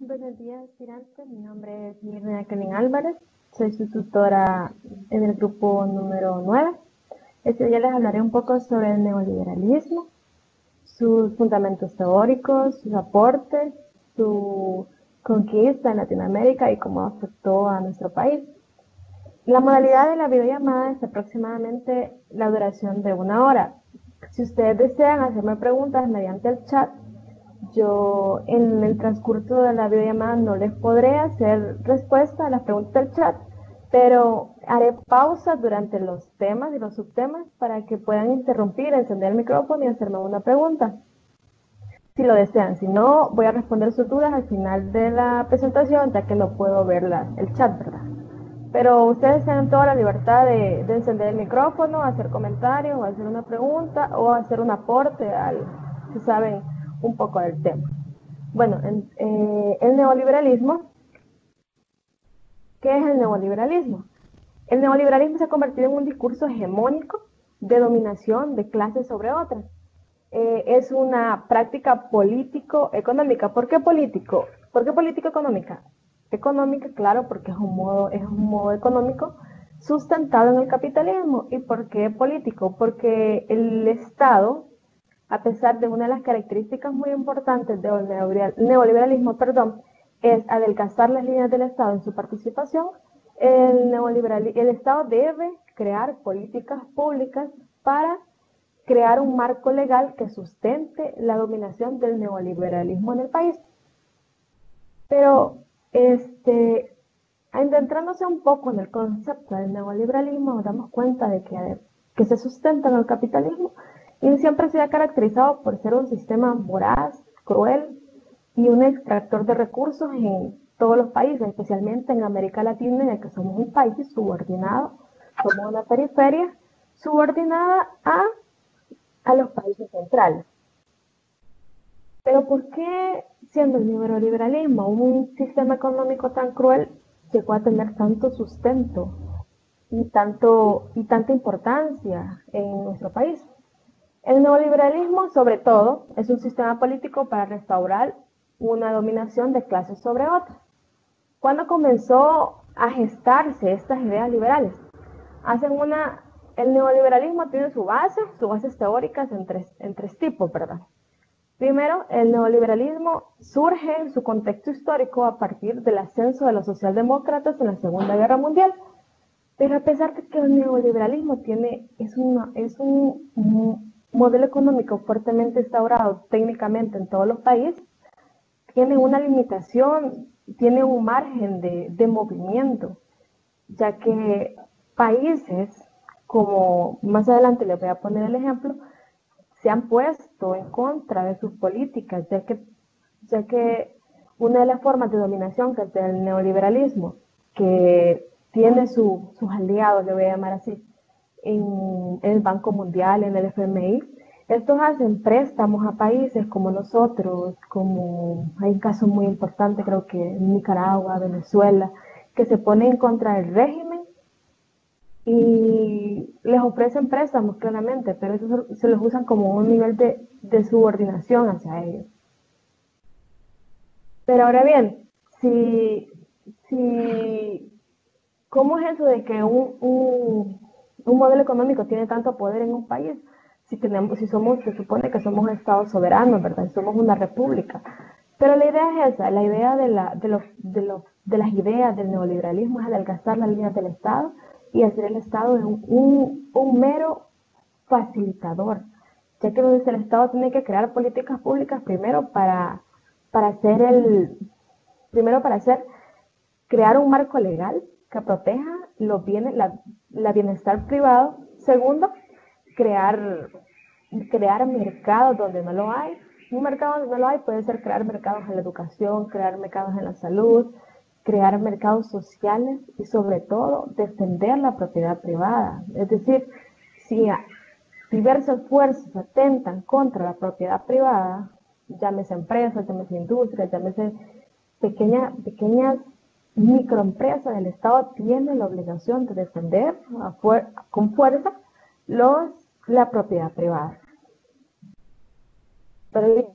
Buenos días, aspirantes. Mi nombre es Mirna Kelly Álvarez. Soy su tutora en el grupo número 9. Este día les hablaré un poco sobre el neoliberalismo, sus fundamentos teóricos, sus aportes, su conquista en Latinoamérica y cómo afectó a nuestro país. La modalidad de la videollamada es aproximadamente la duración de una hora. Si ustedes desean hacerme preguntas mediante el chat, yo en el transcurso de la videollamada no les podré hacer respuesta a las preguntas del chat, pero haré pausa durante los temas y los subtemas para que puedan interrumpir, encender el micrófono y hacerme una pregunta. Si lo desean, si no, voy a responder sus dudas al final de la presentación, ya que no puedo ver el chat, ¿verdad? Pero ustedes tienen toda la libertad de, de encender el micrófono, hacer comentarios, o hacer una pregunta, o hacer un aporte al, si saben, un poco del tema. Bueno, eh, el neoliberalismo, ¿qué es el neoliberalismo? El neoliberalismo se ha convertido en un discurso hegemónico de dominación de clases sobre otras. Eh, es una práctica político-económica. ¿Por qué político? ¿Por qué político-económica? Económica, claro, porque es un modo, es un modo económico sustentado en el capitalismo. ¿Y por qué político? Porque el Estado a pesar de una de las características muy importantes del neoliberalismo, perdón, es adelgazar las líneas del Estado en su participación, el, el Estado debe crear políticas públicas para crear un marco legal que sustente la dominación del neoliberalismo en el país. Pero, este, adentrándose un poco en el concepto del neoliberalismo, nos damos cuenta de que, que se sustenta en el capitalismo, y siempre se ha caracterizado por ser un sistema voraz, cruel y un extractor de recursos en todos los países, especialmente en América Latina, en el que somos un país subordinado, somos una periferia subordinada a, a los países centrales. Pero ¿por qué, siendo el neoliberalismo un sistema económico tan cruel, llegó a tener tanto sustento y, tanto, y tanta importancia en nuestro país? El neoliberalismo, sobre todo, es un sistema político para restaurar una dominación de clases sobre otras. ¿Cuándo comenzó a gestarse estas ideas liberales? Hacen una, el neoliberalismo tiene su base, sus bases teóricas en tres, en tres tipos, ¿verdad? Primero, el neoliberalismo surge en su contexto histórico a partir del ascenso de los socialdemócratas en la Segunda Guerra Mundial. Pero a pesar de que el neoliberalismo tiene, es, una, es un, modelo económico fuertemente instaurado técnicamente en todos los países, tiene una limitación, tiene un margen de, de movimiento, ya que países como más adelante les voy a poner el ejemplo, se han puesto en contra de sus políticas, ya que, ya que una de las formas de dominación que es el neoliberalismo, que tiene sus aliados, le voy a llamar así, en, el Banco Mundial, en el FMI. Estos hacen préstamos a países como nosotros, como hay un caso muy importante, creo que en Nicaragua, Venezuela, que se ponen contra el régimen y les ofrecen préstamos claramente, pero eso se los usan como un nivel de, subordinación hacia ellos. Pero ahora bien, si, si, ¿cómo es eso de que un modelo económico tiene tanto poder en un país si tenemos, si somos, se supone que somos un Estado soberano, ¿verdad? Somos una república. Pero la idea es esa, la idea de, la, de, los, de, de las ideas del neoliberalismo es adelgazar las líneas del Estado y hacer el Estado un, un, mero facilitador, ya que el Estado tiene que crear políticas públicas primero para, para hacer el, primero para hacer, crear un marco legal que proteja los bienes, la, bienestar privado. Segundo, crear, crear mercados donde no lo hay. Un mercado donde no lo hay puede ser crear mercados en la educación, crear mercados en la salud, crear mercados sociales y sobre todo defender la propiedad privada. Es decir, si diversas fuerzas atentan contra la propiedad privada, llámese empresas, llámese industrias, llámese pequeña, pequeñas microempresa del Estado tiene la obligación de defender con fuerza los, la propiedad privada. Pero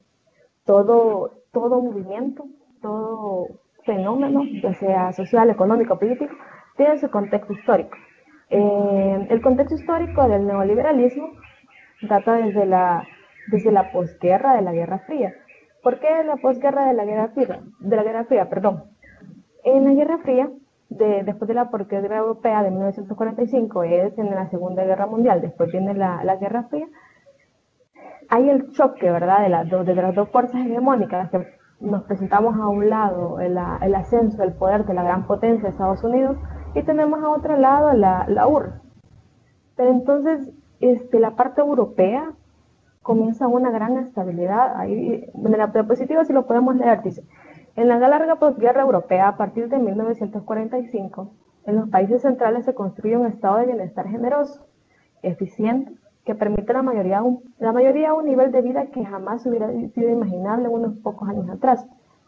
todo, todo movimiento, todo fenómeno, ya sea social, económico, político, tiene su contexto histórico. Eh, el contexto histórico del neoliberalismo data desde la, desde la posguerra de la Guerra Fría. ¿Por qué la posguerra de la Guerra Fría? De la Guerra Fría, perdón. En la Guerra Fría, de, después de la posguerra europea de 1945, es en la Segunda Guerra Mundial, después viene la, Guerra Fría, hay el choque, ¿verdad?, de, las dos, fuerzas hegemónicas que nos presentamos a un lado el, el ascenso del poder de la gran potencia de Estados Unidos y tenemos a otro lado la, la URSS. Pero entonces, este, la parte europea comienza una gran estabilidad. Ahí, en la diapositiva, si lo podemos leer, dice, en la larga posguerra europea, a partir de 1945, en los países centrales se construye un estado de bienestar generoso, eficiente, que permite a la mayoría, un, la mayoría un nivel de vida que jamás hubiera sido imaginable unos pocos años atrás.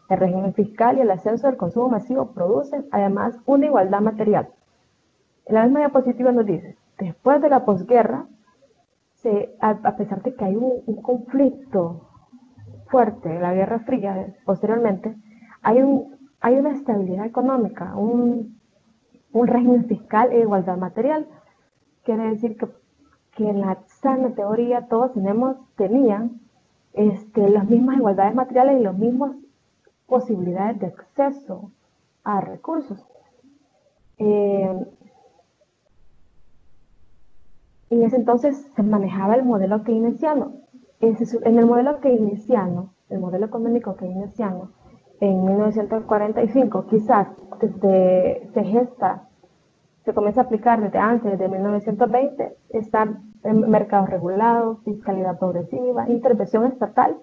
El régimen fiscal y el ascenso del consumo masivo producen además una igualdad material. En la misma diapositiva nos dice, después de la posguerra, a, pesar de que hay un, conflicto fuerte, la Guerra Fría posteriormente, hay, un, hay una estabilidad económica, un, régimen fiscal e igualdad material. Quiere decir que que en la sana teoría todos tenemos, tenían este, las mismas igualdades materiales y las mismas posibilidades de acceso a recursos. Eh, en ese entonces se manejaba el modelo keynesiano. En el modelo keynesiano, el modelo económico keynesiano, en 1945 quizás desde, se gesta se comienza a aplicar desde antes, desde 1920, están en mercados regulados, fiscalidad progresiva, intervención estatal.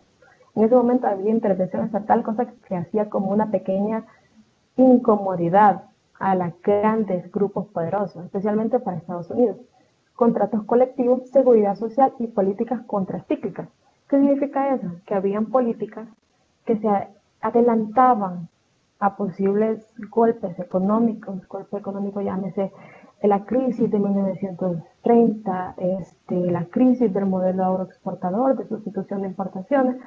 En ese momento había intervención estatal, cosa que hacía como una pequeña incomodidad a los grandes grupos poderosos, especialmente para Estados Unidos. Contratos colectivos, seguridad social y políticas contracíclicas. ¿Qué significa eso? Que habían políticas que se adelantaban a posibles golpes económicos, golpe económico llámese la crisis de 1930, este, la crisis del modelo agroexportador de sustitución de importaciones,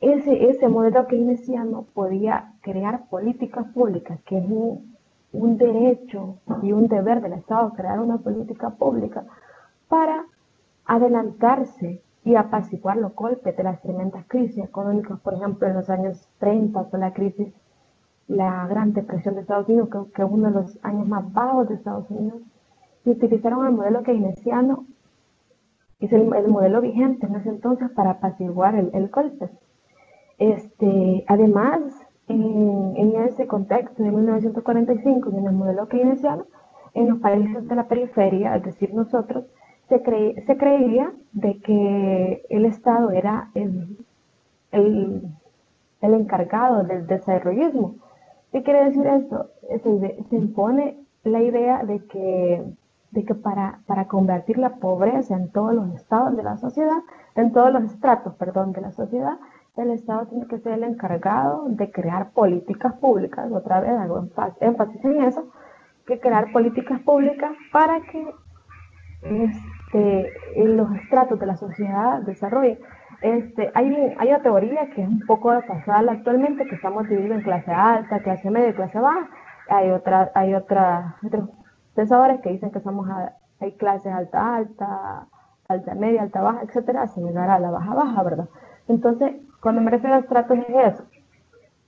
ese, ese modelo keynesiano podía crear políticas públicas, que es un, un derecho y un deber del Estado crear una política pública para adelantarse y apaciguar los golpes de las tremendas crisis económicas, por ejemplo, en los años 30 con la crisis la Gran Depresión de Estados Unidos, que, es uno de los años más bajos de Estados Unidos, y utilizaron el modelo keynesiano, es el, modelo vigente en ese entonces para apaciguar el, golpe. Este, además, en, ese contexto de 1945 y en el modelo keynesiano, en los países de la periferia, es decir, nosotros, se, se creía de que el Estado era el, el, encargado del desarrollismo ¿Qué quiere decir esto? Se, impone la idea de que, de que para, para convertir la pobreza en todos los estados de la sociedad, en todos los estratos, perdón, de la sociedad, el Estado tiene que ser el encargado de crear políticas públicas, otra vez hago énfasis en eso, que crear políticas públicas para que este, los estratos de la sociedad desarrollen. Este, hay, hay una teoría que es un poco pasada actualmente, que estamos divididos en clase alta, clase media y clase baja. Hay, otra, hay otra, otros pensadores que dicen que somos hay clases alta alta, alta media, alta baja, etcétera, sin llegar a la baja baja, ¿verdad? Entonces, cuando me refiero a estratos es eso,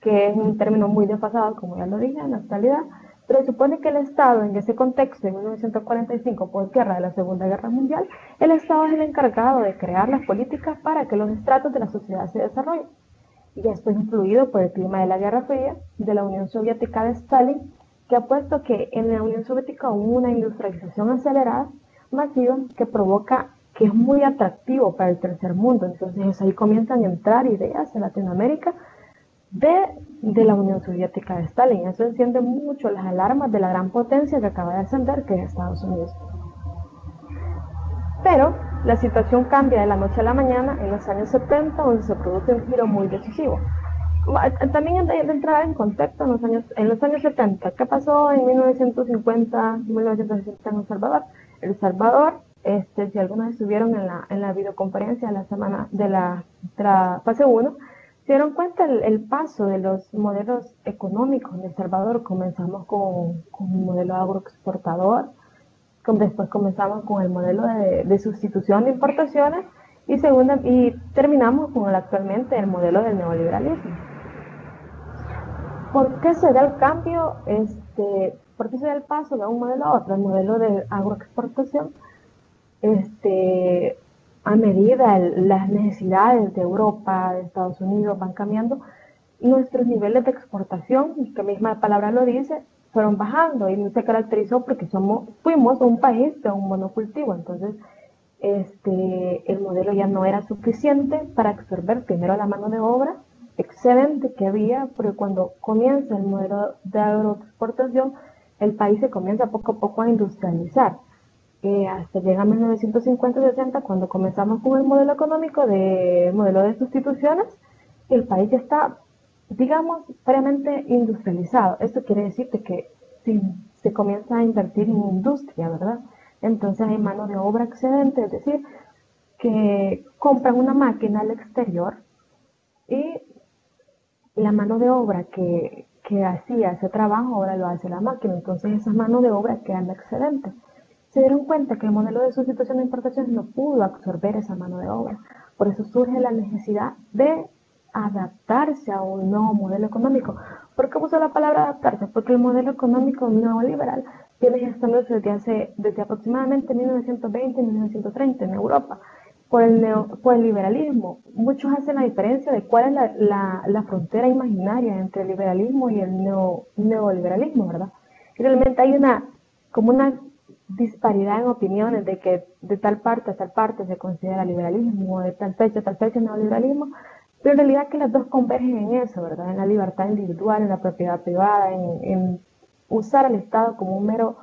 que es un término muy desfasado, como ya lo dije, en la actualidad, pero supone que el Estado, en ese contexto, en 1945, por guerra de la Segunda Guerra Mundial, el Estado es el encargado de crear las políticas para que los estratos de la sociedad se desarrollen. Y esto es influido por el clima de la Guerra Fría, de la Unión Soviética de Stalin, que ha puesto que en la Unión Soviética hubo una industrialización acelerada, masiva, que provoca que es muy atractivo para el tercer mundo. Entonces ahí comienzan a entrar ideas en Latinoamérica de, la Unión Soviética de Stalin. Eso enciende mucho las alarmas de la gran potencia que acaba de ascender, que es Estados Unidos. Pero la situación cambia de la noche a la mañana en los años 70, donde se produce un giro muy decisivo. También de, entrar en contexto en los años, en los años 70, ¿qué pasó en 1950, 1960 en El Salvador? El Salvador, este, si algunos estuvieron en la, en la videoconferencia de la semana de la, de la fase 1, se dieron cuenta el, paso de los modelos económicos en El Salvador. Comenzamos con, un modelo agroexportador, después comenzamos con el modelo de, sustitución de importaciones y terminamos con el actualmente el modelo del neoliberalismo. ¿Por qué se da el cambio? Este, ¿Por qué se da el paso de un modelo a otro? El modelo de agroexportación, este, a medida las necesidades de Europa, de Estados Unidos van cambiando, nuestros niveles de exportación, que misma palabra lo dice, fueron bajando y se caracterizó porque somos, fuimos un país de un monocultivo. Entonces, este, el modelo ya no era suficiente para absorber primero la mano de obra excedente que había, porque cuando comienza el modelo de agroexportación, el país se comienza poco a poco a industrializar. Hasta llega 1950-60, cuando comenzamos con el modelo económico de modelo de sustituciones, el país ya está, digamos, previamente industrializado. Esto quiere decir que si se comienza a invertir en industria, ¿verdad? Entonces hay mano de obra excedente, es decir, que compran una máquina al exterior y la mano de obra que, hacía ese trabajo ahora lo hace la máquina, entonces esa mano de obra queda en excedente. Se dieron cuenta que el modelo de sustitución de importaciones no pudo absorber esa mano de obra, por eso surge la necesidad de adaptarse a un nuevo modelo económico. ¿Por qué uso la palabra adaptarse? Porque el modelo económico neoliberal viene gestándose desde, hace, desde aproximadamente 1920-1930 en Europa por el, por el liberalismo. Muchos hacen la diferencia de cuál es la, la, frontera imaginaria entre el liberalismo y el neoliberalismo, ¿verdad? Y realmente hay una, como una disparidad en opiniones de que de tal parte a tal parte se considera liberalismo, de tal fecha a tal fecha neoliberalismo, pero en realidad que las dos convergen en eso, ¿verdad? En la libertad individual, en la propiedad privada, en, usar al Estado como un mero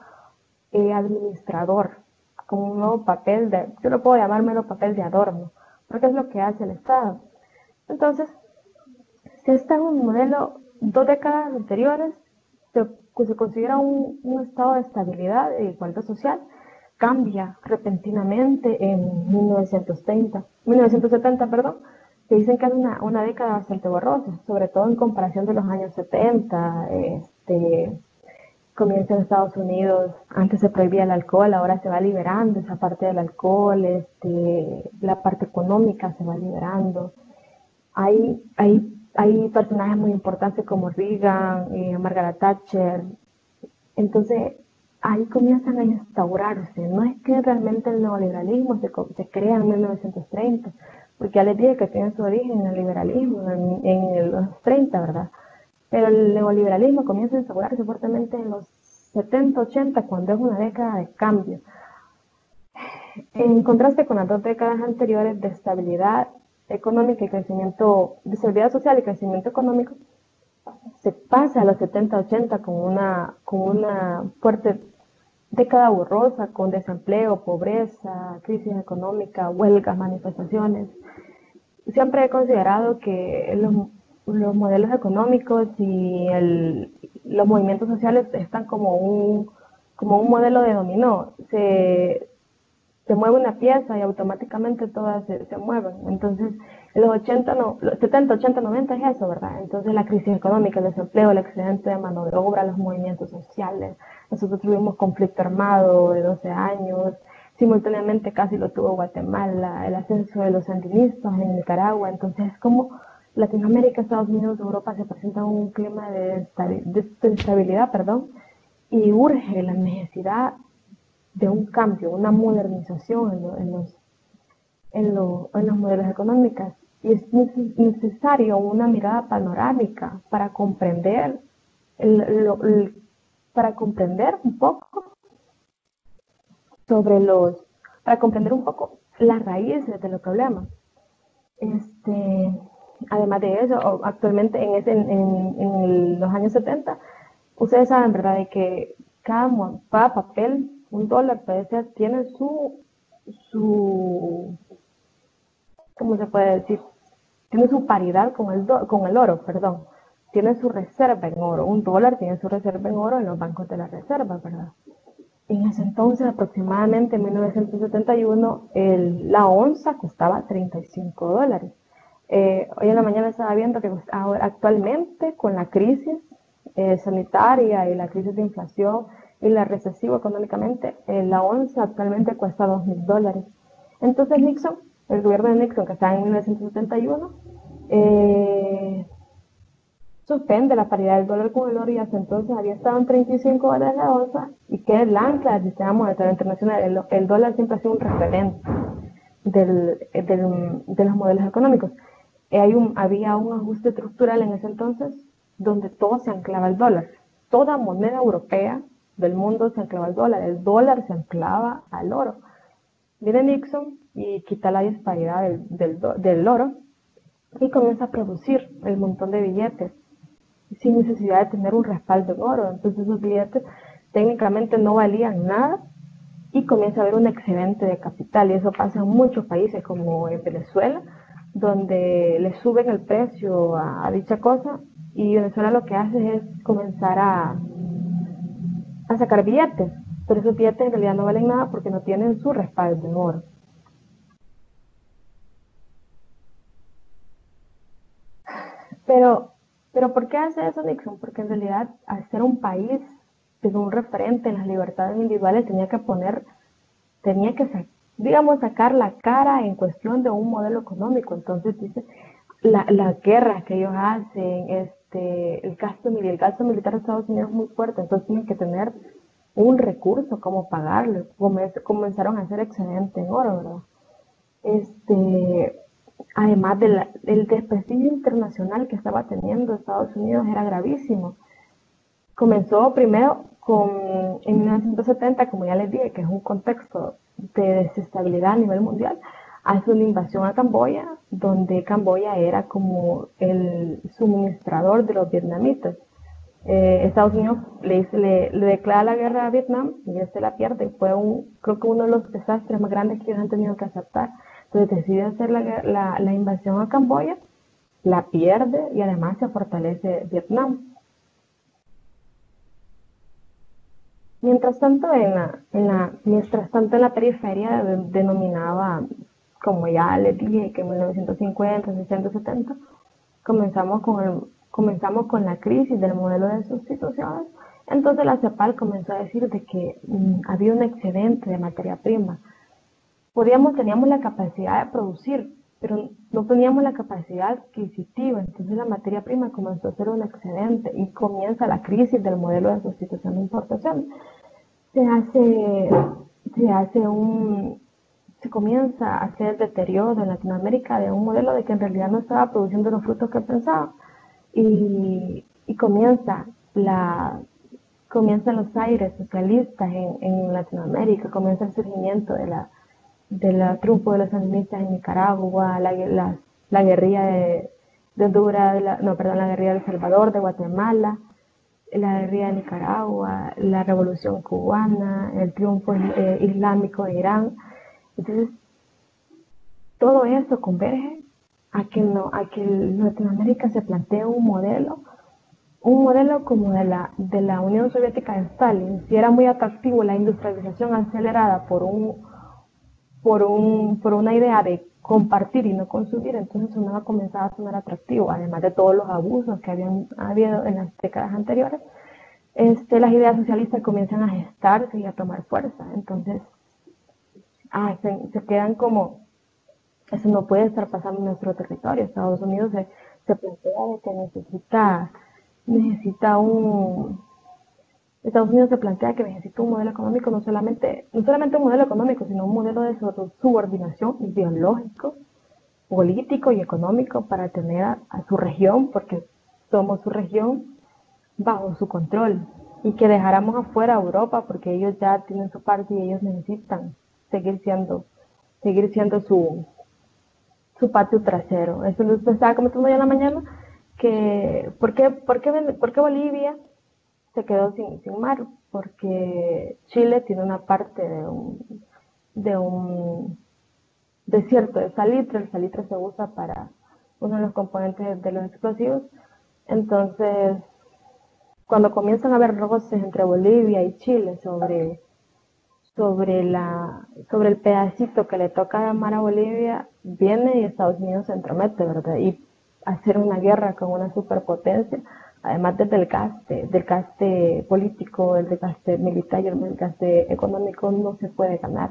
eh, administrador como un nuevo papel de, yo lo puedo llamar mero papel de adorno, porque es lo que hace el Estado. Entonces, si está en un modelo, dos décadas anteriores, se, se considera un, un, estado de estabilidad e igualdad social, cambia repentinamente en 1930, 1970, perdón, dicen que es una, una década bastante borrosa, sobre todo en comparación de los años 70, este, comienza en Estados Unidos, antes se prohibía el alcohol, ahora se va liberando esa parte del alcohol, este, la parte económica se va liberando. Hay, hay, hay personajes muy importantes como Reagan, eh, Margaret Thatcher. Entonces, ahí comienzan a instaurarse. No es que realmente el neoliberalismo se, se crea en 1930, porque ya les dije que tiene su origen en el liberalismo, en, en los 30, ¿verdad? Pero el neoliberalismo comienza a instaurarse fuertemente en los 70, 80, cuando es una década de cambio. En contraste con las dos décadas anteriores de estabilidad económica y crecimiento, de seguridad social y crecimiento económico, se pasa a los 70, 80 con una, una fuerte década borrosa, con desempleo, pobreza, crisis económica, huelgas, manifestaciones. Siempre he considerado que los, los modelos económicos y el, los movimientos sociales están como un, como un modelo de dominó. Se, se mueve una pieza y automáticamente todas se, mueven. Entonces, en los 80, no, 70, 80, 90 es eso, ¿verdad? Entonces, la crisis económica, el desempleo, el excedente de mano de obra, los movimientos sociales. Nosotros tuvimos conflicto armado de 12 años. Simultáneamente casi lo tuvo Guatemala, el ascenso de los sandinistas en Nicaragua. Entonces, es como Latinoamérica, Estados Unidos, Europa se presenta un clima de, estabilidad perdón, y urge la necesidad de un cambio, una modernización en, los, en, los modelos económicos. Y es necesario una mirada panorámica para comprender, para comprender un poco sobre los, para comprender un poco las raíces de los problemas. Este, además de eso, actualmente en, ese, en, los años 70, ustedes saben, ¿verdad?, de que cada, papel, un dólar ser, tiene su, su, ¿cómo se puede decir? Tiene su paridad con el, con el oro, perdón. Tiene su reserva en oro. Un dólar tiene su reserva en oro en los bancos de la reserva, ¿verdad? En ese entonces, aproximadamente en 1971, el, la onza costaba 35 dólares Eh, hoy en la mañana estaba viendo que ahora, actualmente con la crisis eh, sanitaria y la crisis de inflación y la recesiva económicamente, eh, la onza actualmente cuesta 2 mil dólares. Entonces Nixon, el gobierno de Nixon que está en 1971, suspende la paridad del dólar con el oro y hasta entonces había estado en 35 dólares la onza y que el ancla del sistema monetario internacional. El, el, dólar siempre ha sido un referente del, del, de los modelos económicos. Eh, hay un, había un ajuste estructural en ese entonces donde todo se anclaba al dólar. Toda moneda europea del mundo se anclaba al dólar. El dólar se anclaba al oro. Viene Nixon y quita la disparidad del, del, del oro y comienza a producir el montón de billetes sin necesidad de tener un respaldo en oro. Entonces esos billetes técnicamente no valían nada y comienza a haber un excedente de capital y eso pasa en muchos países como en Venezuela donde le suben el precio a, dicha cosa y Venezuela lo que hace es comenzar a, a sacar billetes, pero esos billetes en realidad no valen nada porque no tienen su respaldo en oro. Pero, pero ¿por qué hace eso Nixon? Porque en realidad al ser un país es un referente en las libertades individuales tenía que poner, tenía que digamos, sacar la cara en cuestión de un modelo económico. Entonces, dice, la, la guerra que ellos hacen, este, el gasto, el gasto militar de Estados Unidos es muy fuerte, entonces tienen que tener un recurso como pagarlo. Comenzaron a hacer excedente en oro, ¿verdad? Este, además del desprestigio internacional que estaba teniendo Estados Unidos era gravísimo. Comenzó primero con, en 1970, como ya les dije, que es un contexto de desestabilidad a nivel mundial, hace una invasión a Camboya, donde Camboya era como el suministrador de los vietnamitas. Eh, Estados Unidos le, le, declara la guerra a Vietnam y este la pierde. Fue un, creo que uno de los desastres más grandes que ellos han tenido que aceptar. Entonces decide hacer la, la, la invasión a Camboya, la pierde y además se fortalece Vietnam. Mientras tanto, en la, en la, mientras tanto en la periferia denominaba, como ya les dije, que en 1950, 60, 70, comenzamos con, el, comenzamos con la crisis del modelo de sustituciones. Entonces la CEPAL comenzó a decir de que mm, había un excedente de materia prima. Podíamos, teníamos la capacidad de producir, pero no teníamos la capacidad adquisitiva. Entonces la materia prima comenzó a ser un excedente y comienza la crisis del modelo de sustitución de importación se hace, se hace un, comienza a hacer deterioro en Latinoamérica de un modelo de que en realidad no estaba produciendo los frutos que pensaba y, y comienza la comienzan los aires socialistas en, Latinoamérica, comienza el surgimiento de la, de la trupo de los sandinistas en Nicaragua, la, la, la guerrilla de, Honduras, no, perdón, la guerrilla de El Salvador, de Guatemala, la guerrilla de Nicaragua, la revolución cubana, el triunfo eh, islámico de Irán. Entonces, todo eso converge a que, no, a que Latinoamérica se plantee un modelo, un modelo como de la, de la Unión Soviética de Stalin. Si era muy atractivo la industrialización acelerada por, un, por, un, por una idea de compartir y no consumir, entonces uno va a comenzar a sonar atractivo, además de todos los abusos que habían habido en las décadas anteriores, este, las ideas socialistas comienzan a gestarse y a tomar fuerza. Entonces, ah, se, quedan como, eso no puede estar pasando en nuestro territorio. Estados Unidos se, se plantea que necesita, necesita un, Estados Unidos se plantea que necesita un modelo económico, no solamente, no solamente un modelo económico, sino un modelo de subordinación ideológico, político y económico para tener a, su región, porque somos su región, bajo su control. Y que dejáramos afuera a Europa porque ellos ya tienen su parte y ellos necesitan seguir siendo, seguir siendo su, su patio trasero. Eso lo estaba comentando yo en la mañana, que ¿por qué, por qué, por qué Bolivia se quedó sin, sin mar porque Chile tiene una parte de un, de un desierto de salitre, el salitre se usa para uno de los componentes de los explosivos. Entonces, cuando comienzan a haber roces entre Bolivia y Chile sobre, sobre, la, sobre el pedacito que le toca llamar a Bolivia, viene y Estados Unidos se entromete, ¿verdad? Y hacer una guerra con una superpotencia, además del desgaste, del gaste político, el desgaste militar y el desgaste económico, no se puede ganar.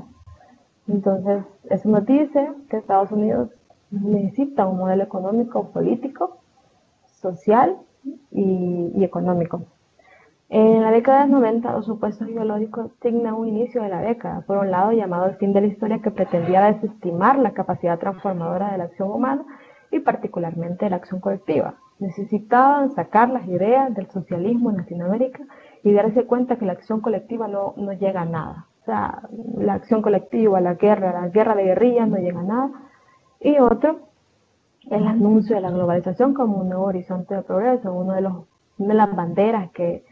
Entonces, eso nos dice que Estados Unidos necesita un modelo económico, político, social y, económico. En la década de los 90, los supuestos ideológicos signan un inicio de la década, por un lado llamado el fin de la historia que pretendía desestimar la capacidad transformadora de la acción humana y particularmente de la acción colectiva. Necesitaban sacar las ideas del socialismo en Latinoamérica y darse cuenta que la acción colectiva no, no llega a nada. O sea, la acción colectiva, la guerra, la guerra de guerrillas no llega a nada. Y otro, el anuncio de la globalización como un nuevo horizonte de progreso, uno de, los, de las banderas que,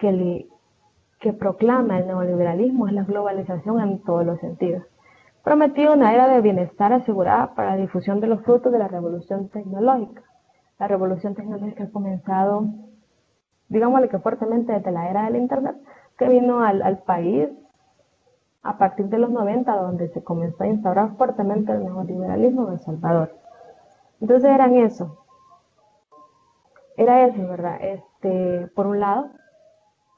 que, proclama el neoliberalismo es la globalización en todos los sentidos. Prometió una era de bienestar asegurada para la difusión de los frutos de la revolución tecnológica. La revolución tecnológica ha comenzado, digámosle que fuertemente desde la era del Internet, que vino al, al país a partir de los 90, donde se comenzó a instaurar fuertemente el neoliberalismo en El Salvador. Entonces eran eso. Era eso, ¿verdad? Este, por un lado,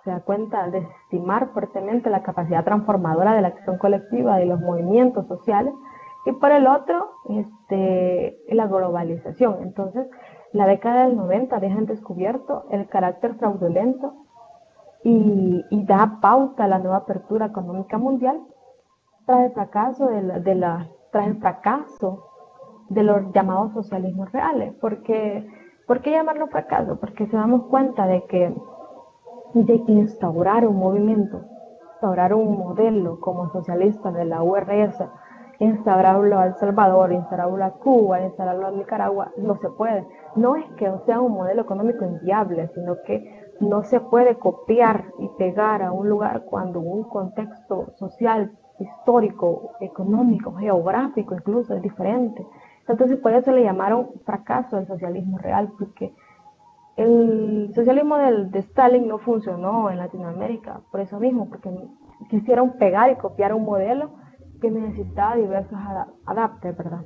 se da cuenta de estimar fuertemente la capacidad transformadora de la acción colectiva y los movimientos sociales, y por el otro, este, la globalización. Entonces, la década del 90 deja descubierto el carácter fraudulento y, da pauta a la nueva apertura económica mundial tras el fracaso de la, tras el fracaso de los llamados socialismos reales. Porque, ¿Por qué llamarlo fracaso? Porque se damos cuenta de que, de instaurar un movimiento, instaurar un modelo como socialista de la URS, instaurarlo a El Salvador, instaurarlo a Cuba, instaurarlo a Nicaragua, no se puede. No es que sea un modelo económico inviable, sino que no se puede copiar y pegar a un lugar cuando un contexto social, histórico, económico, geográfico incluso es diferente. Entonces por eso le llamaron fracaso al socialismo real, porque el socialismo del, de Stalin no funcionó en Latinoamérica, por eso mismo, porque quisieron pegar y copiar un modelo que necesitaba diversos adaptes, ¿verdad?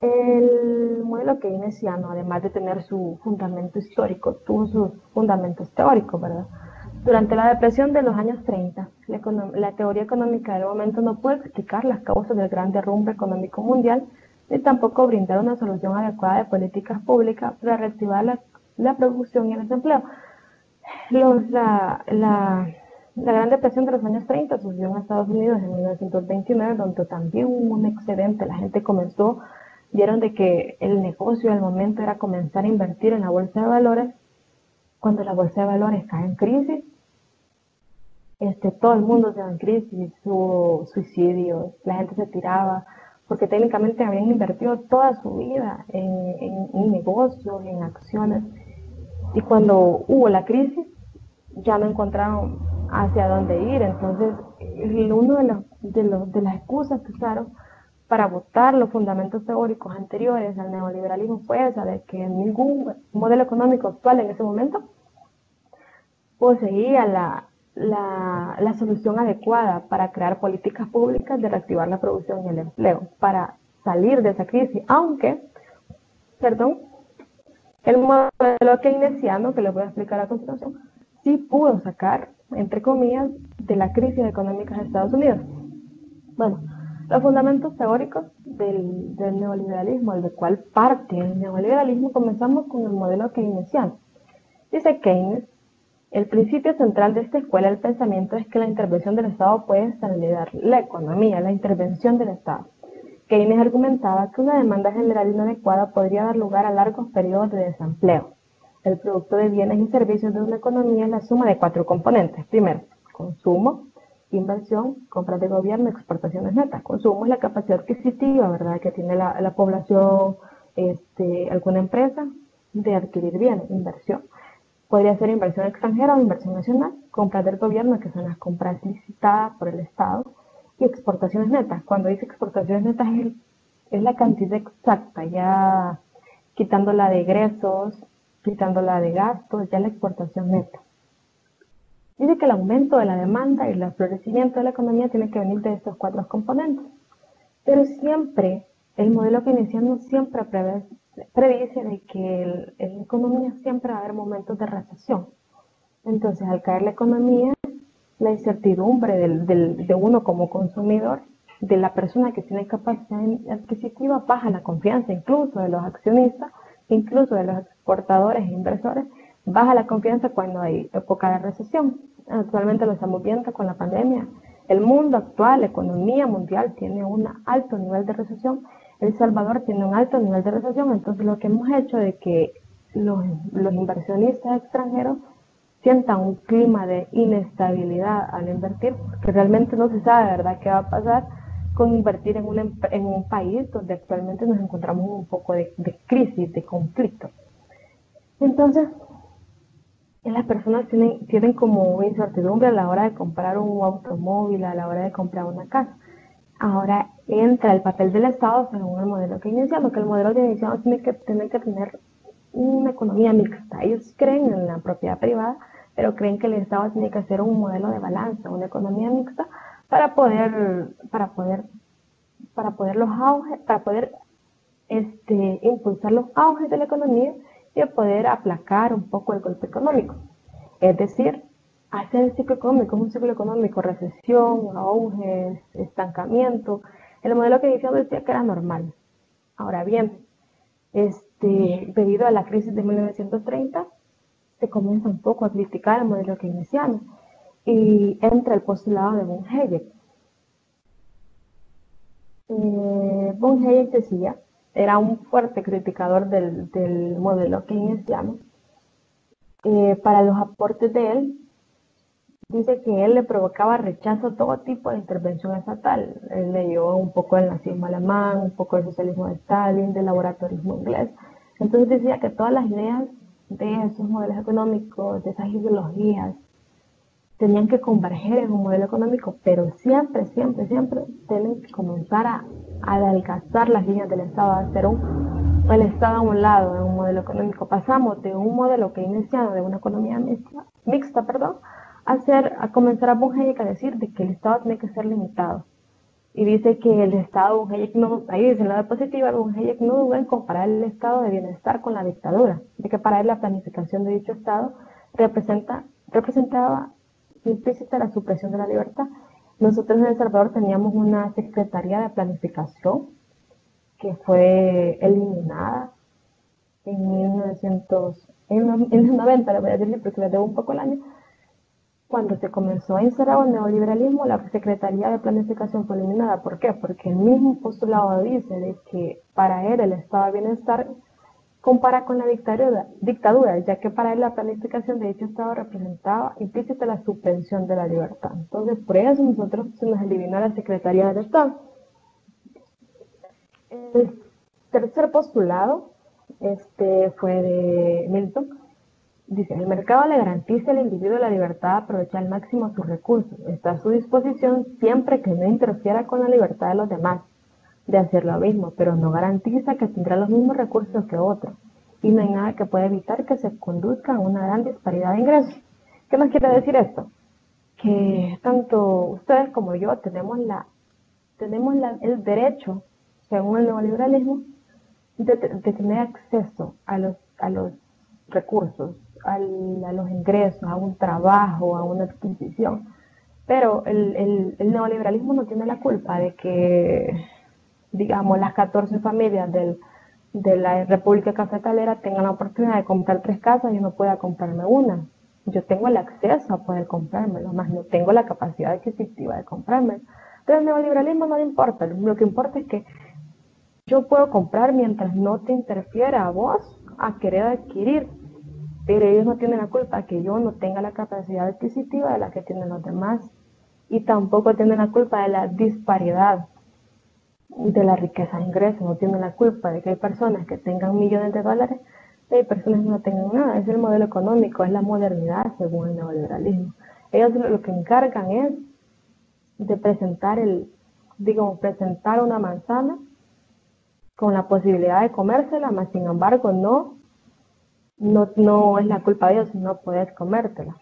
El modelo keynesiano, además de tener su fundamento histórico, tuvo sus fundamentos teóricos, ¿verdad? Durante la depresión de los años 30, la, teoría económica del momento no puede explicar las causas del gran derrumbe económico mundial, ni tampoco brindar una solución adecuada de políticas públicas para reactivar la, producción y el desempleo. la, la, Gran Depresión de los años 30 surgió en Estados Unidos en 1929, donde también hubo un excedente, la gente comenzó vieron de que el negocio del momento era comenzar a invertir en la bolsa de valores. Cuando la bolsa de valores cae en crisis, este, todo el mundo se va en crisis, hubo suicidios, la gente se tiraba, porque técnicamente habían invertido toda su vida en, en, negocios, en acciones, y cuando hubo la crisis, ya no encontraron hacia dónde ir. Entonces, uno de, los, de, los, de las excusas que usaron para votar los fundamentos teóricos anteriores al neoliberalismo fue esa de que ningún modelo económico actual en ese momento poseía la, la, solución adecuada para crear políticas públicas de reactivar la producción y el empleo, para salir de esa crisis, aunque, perdón, el modelo keynesiano, que les voy a explicar a continuación, sí pudo sacar, entre comillas, de la crisis económica de Estados Unidos. Bueno, los fundamentos teóricos del, neoliberalismo, el de cual parte el neoliberalismo, comenzamos con el modelo keynesiano. Dice Keynes, el principio central de esta escuela del pensamiento es que la intervención del Estado puede estabilizar la economía, la intervención del Estado. Keynes argumentaba que una demanda general inadecuada podría dar lugar a largos periodos de desempleo. El producto de bienes y servicios de una economía es la suma de cuatro componentes. Primero, consumo, inversión, compras de gobierno, exportaciones netas. Consumo es la capacidad adquisitiva, ¿verdad?, que tiene la, población, este, alguna empresa, de adquirir bienes, inversión. Podría ser inversión extranjera o inversión nacional, compras del gobierno, que son las compras licitadas por el Estado, y exportaciones netas. Cuando dice exportaciones netas es, es la cantidad exacta, ya quitándola de egresos, quitándola de gastos, ya la exportación neta. Dice que el aumento de la demanda y el florecimiento de la economía tiene que venir de estos cuatro componentes. Pero siempre, el modelo keynesiano siempre predice de que en la economía siempre va a haber momentos de recesión. Entonces, al caer la economía, la incertidumbre de uno como consumidor, de la persona que tiene capacidad adquisitiva, baja la confianza incluso de los accionistas, incluso de los exportadores e inversores, baja la confianza cuando hay época de recesión. Actualmente lo estamos viendo con la pandemia. El mundo actual, la economía mundial tiene un alto nivel de recesión. El Salvador tiene un alto nivel de recesión. Entonces lo que hemos hecho de que los, inversionistas extranjeros sientan un clima de inestabilidad al invertir, porque realmente no se sabe, ¿verdad?, qué va a pasar con invertir en un, en un país donde actualmente nos encontramos un poco de, de crisis, de conflicto. Entonces, las personas tienen, tienen como incertidumbre a la hora de comprar un automóvil, a la hora de comprar una casa. Ahora entra el papel del Estado según el modelo que iniciamos, que el modelo que iniciamos tiene que, tiene que tener una economía mixta. Ellos creen en la propiedad privada, pero creen que el Estado tiene que hacer un modelo de balanza, una economía mixta, para poder, para poder, para poder los auges, para poder este, impulsar los auges de la economía y poder aplacar un poco el golpe económico. Es decir, hacer el ciclo económico, un ciclo económico, recesión, auges, estancamiento. El modelo que decía que era normal. Ahora bien, este, debido a la crisis de 1930, se comienza un poco a criticar el modelo keynesiano y entra el postulado de von Hayek. Eh, von Hayek decía era un fuerte criticador del, del modelo keynesiano. Eh, para los aportes de él, dice que él le provocaba rechazo a todo tipo de intervención estatal. Él leyó un poco del nazismo alemán, un poco del socialismo de Stalin, del laboratorismo inglés. Entonces decía que todas las ideas de esos modelos económicos, de esas ideologías, tenían que converger en un modelo económico, pero siempre, siempre, siempre tienen que comenzar a adelgazar las líneas del Estado, a hacer un, el Estado a un lado en un modelo económico. Pasamos de un modelo que iniciado de una economía mixta, perdón, a, hacer, a comenzar a Hayek a decir de que el Estado tiene que ser limitado. Y dice que el Estado, Hayek no, ahí dice en la diapositiva, Hayek no duda en comparar el Estado de bienestar con la dictadura, de que para él la planificación de dicho Estado representa, representaba implícita la supresión de la libertad nosotros en El Salvador teníamos una Secretaría de Planificación que fue eliminada en 1900, en, 90, le voy a decir porque le debo un poco el año, cuando se comenzó a inserir el neoliberalismo, la Secretaría de Planificación fue eliminada. ¿Por qué? Porque el mismo postulado dice de que para él el estado de bienestar compara con la dictadura, dictadura, ya que para él la planificación de dicho Estado representaba implícita la suspensión de la libertad. Entonces, por eso nosotros se nos eliminó la Secretaría del Estado. El tercer postulado este, fue de Milton. Dice, el mercado le garantiza al individuo la libertad de aprovechar al máximo sus recursos. Está a su disposición siempre que no interfiera con la libertad de los demás de hacer lo mismo, pero no garantiza que tendrá los mismos recursos que otro. Y no hay nada que pueda evitar que se conduzca a una gran disparidad de ingresos. ¿Qué nos quiere decir esto? Que tanto ustedes como yo tenemos, la, tenemos el derecho, según el neoliberalismo, de, tener acceso a los, a los recursos, a los ingresos, a un trabajo, a una adquisición. Pero el, el neoliberalismo no tiene la culpa de que digamos, las 14 familias del, de la República Cafetalera tengan la oportunidad de comprar tres casas y yo no pueda comprarme una. Yo tengo el acceso a poder comprármelo, más no tengo la capacidad adquisitiva de comprarme. Pero el neoliberalismo no le importa, lo que importa es que yo puedo comprar mientras no te interfiera a vos a querer adquirir. Pero ellos no tienen la culpa que yo no tenga la capacidad adquisitiva de la que tienen los demás. Y tampoco tienen la culpa de la disparidad de la riqueza de ingresos, no tienen la culpa de que hay personas que tengan millones de dólares y hay personas que no tengan nada. Es el modelo económico, es la modernidad según el neoliberalismo. Ellos lo que encargan es de presentar el, digo, presentar una manzana con la posibilidad de comérsela, más sin embargo no, no, no es la culpa de ellos si no puedes comértela.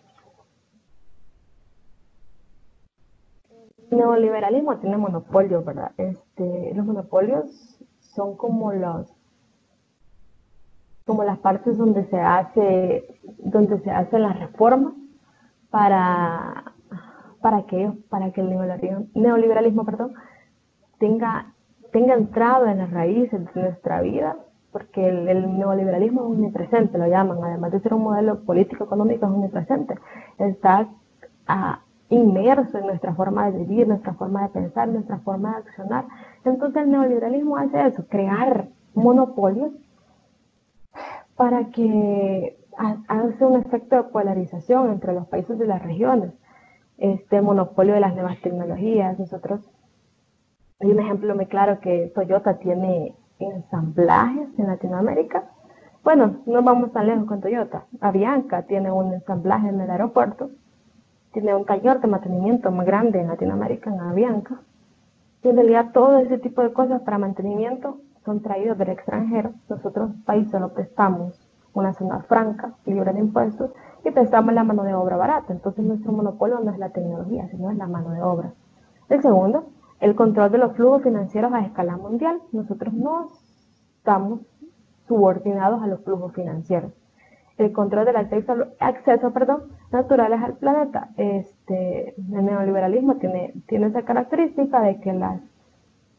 neoliberalismo tiene monopolios, ¿verdad? Este, los monopolios son como los como las partes donde se hace donde se hacen las reformas para para que para que el neoliberalismo, neoliberalismo perdón, tenga tenga entrado en las raíces de nuestra vida porque el, neoliberalismo es omnipresente, lo llaman, además de ser un modelo político económico, es omnipresente. Está ah, inmerso en nuestra forma de vivir, nuestra forma de pensar, nuestra forma de accionar. Entonces el neoliberalismo hace eso, crear monopolios para que hace un efecto de polarización entre los países de las regiones. Este monopolio de las nuevas tecnologías, nosotros, hay un ejemplo muy claro que Toyota tiene ensamblajes en Latinoamérica. Bueno, no vamos tan lejos con Toyota. Avianca tiene un ensamblaje en el aeropuerto, tiene un taller de mantenimiento más grande en Latinoamérica, en Avianca. Y en realidad todo ese tipo de cosas para mantenimiento son traídos del extranjero. Nosotros, países, lo prestamos una zona franca, libre de impuestos, y prestamos la mano de obra barata. Entonces nuestro monopolio no es la tecnología, sino es la mano de obra. El segundo el control de los flujos financieros a escala mundial. Nosotros no estamos subordinados a los flujos financieros. El control del acceso, acceso naturales al planeta. Este, el neoliberalismo tiene, tiene esa característica de que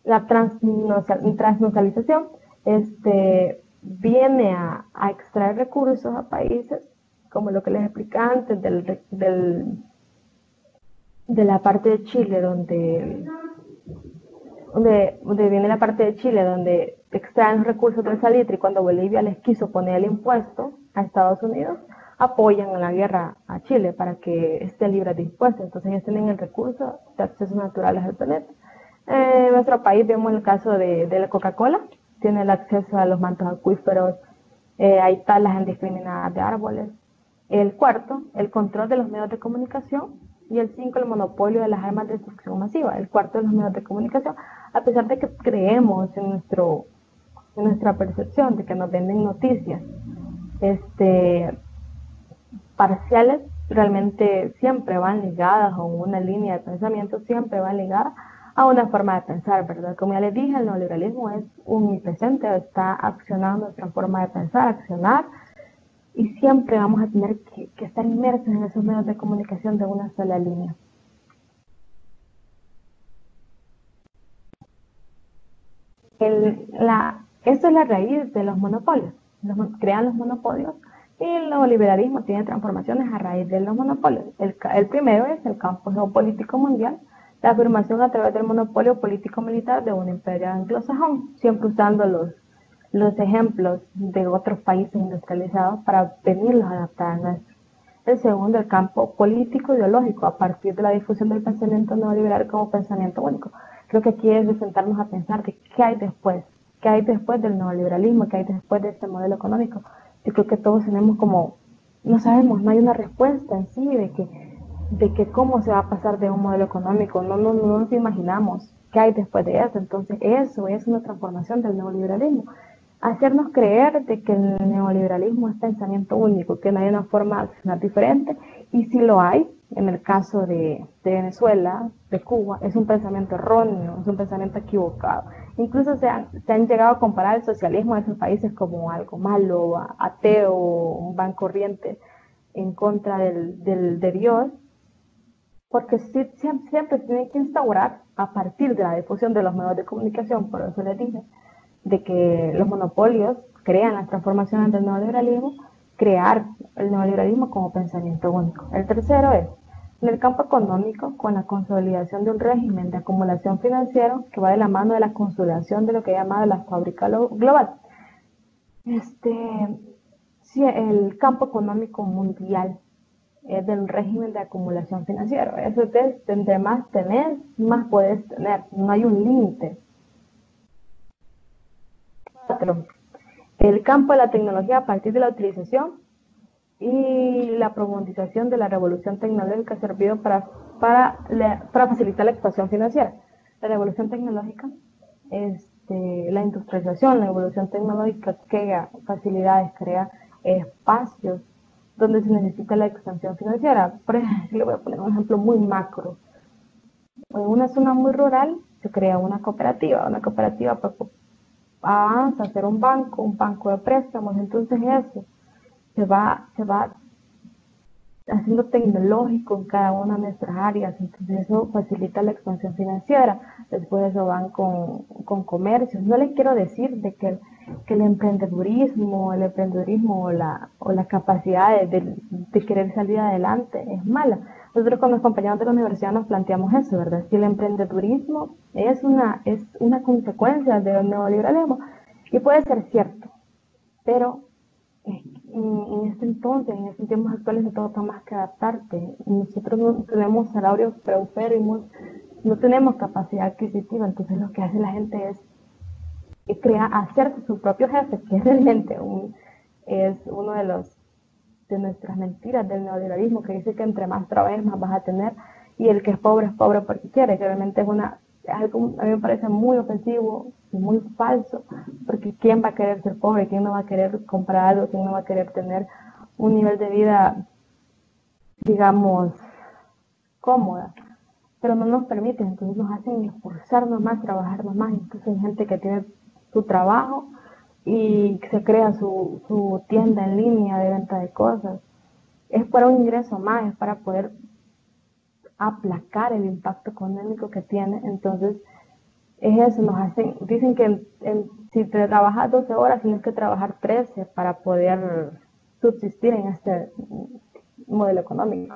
la transnacionalización este, viene a, extraer recursos a países, como lo que les explicaba antes, del, del, de la parte de Chile, donde donde, viene la parte de Chile, donde extraen los recursos del salitre y cuando Bolivia les quiso poner el impuesto a Estados Unidos, apoyan en la guerra a Chile para que esté libre de impuestos. Entonces ellos tienen el recurso de accesos naturales al planeta. en nuestro país vemos el caso de, la Coca-Cola, tiene el acceso a los mantos acuíferos, eh, hay talas indiscriminadas de árboles. El cuarto, el control de los medios de comunicación y el 5 el monopolio de las armas de destrucción masiva, el cuarto de los medios de comunicación, a pesar de que creemos en, nuestro, en nuestra percepción de que nos venden noticias este, parciales, realmente siempre van ligadas o una línea de pensamiento siempre van ligadas a una forma de pensar, ¿verdad? Como ya les dije, el neoliberalismo es omnipresente, está accionando nuestra forma de pensar, accionar, y siempre vamos a tener que, estar inmersos en esos medios de comunicación de una sola línea. La, esto es la raíz de los monopolios. crean los monopolios y el neoliberalismo tiene transformaciones a raíz de los monopolios. El, el primero es el campo geopolítico mundial, la afirmación a través del monopolio político-militar de un imperio anglosajón, siempre usando los los ejemplos de otros países industrializados para venirlos a adaptar a nuestro. El segundo, el campo político-ideológico, a partir de la difusión del pensamiento neoliberal como pensamiento único. Creo que aquí es de sentarnos a pensar de qué hay después, qué hay después del neoliberalismo, qué hay después de este modelo económico. Yo creo que todos tenemos como, no sabemos, no hay una respuesta en sí de que, de que cómo se va a pasar de un modelo económico, no, no, no nos imaginamos qué hay después de eso. Entonces eso es una transformación del neoliberalismo hacernos creer de que el neoliberalismo es pensamiento único, que no hay una forma de accionar diferente, y si lo hay, en el caso de, Venezuela, de Cuba, es un pensamiento erróneo, es un pensamiento equivocado. Incluso se han, llegado a comparar el socialismo de esos países como algo malo, ateo, van corriente en contra del, del, de Dios, porque siempre, siempre tiene que instaurar a partir de la difusión de los medios de comunicación, por eso les dije, de que los monopolios crean las transformaciones del neoliberalismo, crear el neoliberalismo como pensamiento único. El tercero es, en el campo económico, con la consolidación de un régimen de acumulación financiero que va de la mano de la consolidación de lo que he llamado la fábrica global. Este, el campo económico mundial es del régimen de acumulación financiera. Eso es, entre más tenés, más puedes tener. No hay un límite el campo de la tecnología a partir de la utilización y la profundización de la revolución tecnológica ha servido para, para, para facilitar la expansión financiera. La revolución tecnológica, este, la industrialización, la evolución tecnológica crea facilidades, crea espacios donde se necesita la expansión financiera. Por ejemplo, le voy a poner un ejemplo muy macro. en una zona muy rural se crea una cooperativa, una cooperativa pues, avanza a ser un banco, un banco de préstamos, entonces eso se va, se va haciendo tecnológico en cada una de nuestras áreas, entonces eso facilita la expansión financiera, después eso van con, con comercios. No les quiero decir de que, que el emprendedurismo, el emprendedurismo o la, o la capacidad de, querer salir adelante es mala. Nosotros con los compañeros de la universidad nos planteamos eso, ¿verdad? Si el emprendedurismo es una, es una consecuencia del neoliberalismo, y puede ser cierto, pero en, este entonces, en estos tiempos actuales, no toca más que adaptarte. Nosotros no tenemos salarios preuférrimos, no tenemos capacidad adquisitiva, entonces lo que hace la gente es, crear, hacerse su propio jefe, que es realmente un, es uno de los de nuestras mentiras del neoliberalismo, que dice que entre más trabajes más vas a tener, y el que es pobre es pobre porque quiere, que realmente es una algo a mí me parece muy ofensivo y muy falso, porque ¿quién va a querer ser pobre? ¿Quién no va a querer comprar algo? ¿Quién no va a querer tener un nivel de vida, digamos, cómoda? Pero no nos permiten, entonces nos hacen esforzarnos más, trabajarnos más. Entonces hay gente que tiene su trabajo y se crea su, su tienda en línea de venta de cosas. Es para un ingreso más, es para poder aplacar el impacto económico que tiene. Entonces, es eso, nos hacen, dicen que si te trabajas 12 horas tienes que trabajar 13 para poder subsistir en este modelo económico.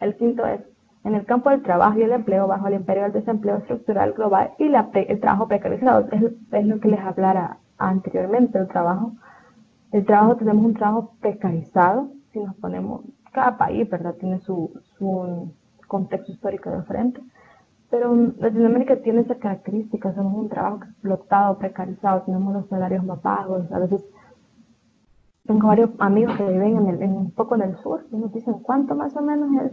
El quinto es, en el campo del trabajo y el empleo, bajo el imperio del desempleo estructural global y la, el trabajo precarizado, es, es, lo que les hablara anteriormente, el trabajo. El trabajo, tenemos un trabajo precarizado, si nos ponemos, cada país, ¿verdad? Tiene su, su contexto histórico de frente. Pero Latinoamérica tiene esa característica, somos un trabajo explotado, precarizado, tenemos los salarios más bajos, a veces tengo varios amigos que viven en, el, en un poco en el sur y nos dicen cuánto más o menos es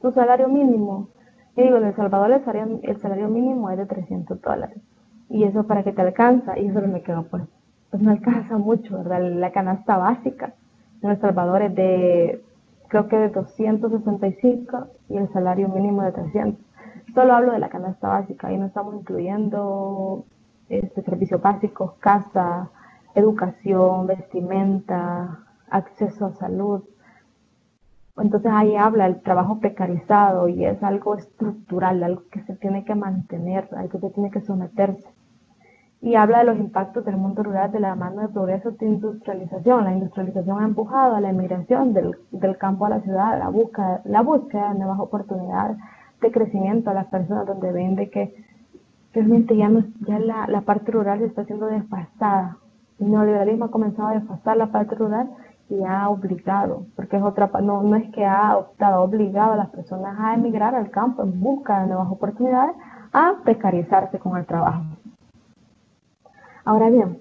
tu salario mínimo. Y digo, en El Salvador el salario, mínimo es de 300 dólares. Y eso para que te alcanza, y eso me quedo pues, pues no alcanza mucho. La canasta básica en El Salvador es de creo que de 265 y el salario mínimo de 300. Solo hablo de la canasta básica y no estamos incluyendo este, servicios básicos, casa, educación, vestimenta, acceso a salud. Entonces ahí habla el trabajo precarizado y es algo estructural, algo que se tiene que mantener, algo que tiene que someterse y habla de los impactos del mundo rural de la mano de progreso de industrialización. La industrialización ha empujado a la emigración del, del campo a la ciudad, la búsqueda, la búsqueda de nuevas oportunidades de crecimiento a las personas donde ven de que realmente ya, no, ya la, la parte rural se está siendo desfastada. El neoliberalismo ha comenzado a desfastar la parte rural y ha obligado, porque es otra, no, no es que ha optado, ha obligado a las personas a emigrar al campo en busca de nuevas oportunidades, a precarizarse con el trabajo. Ahora bien,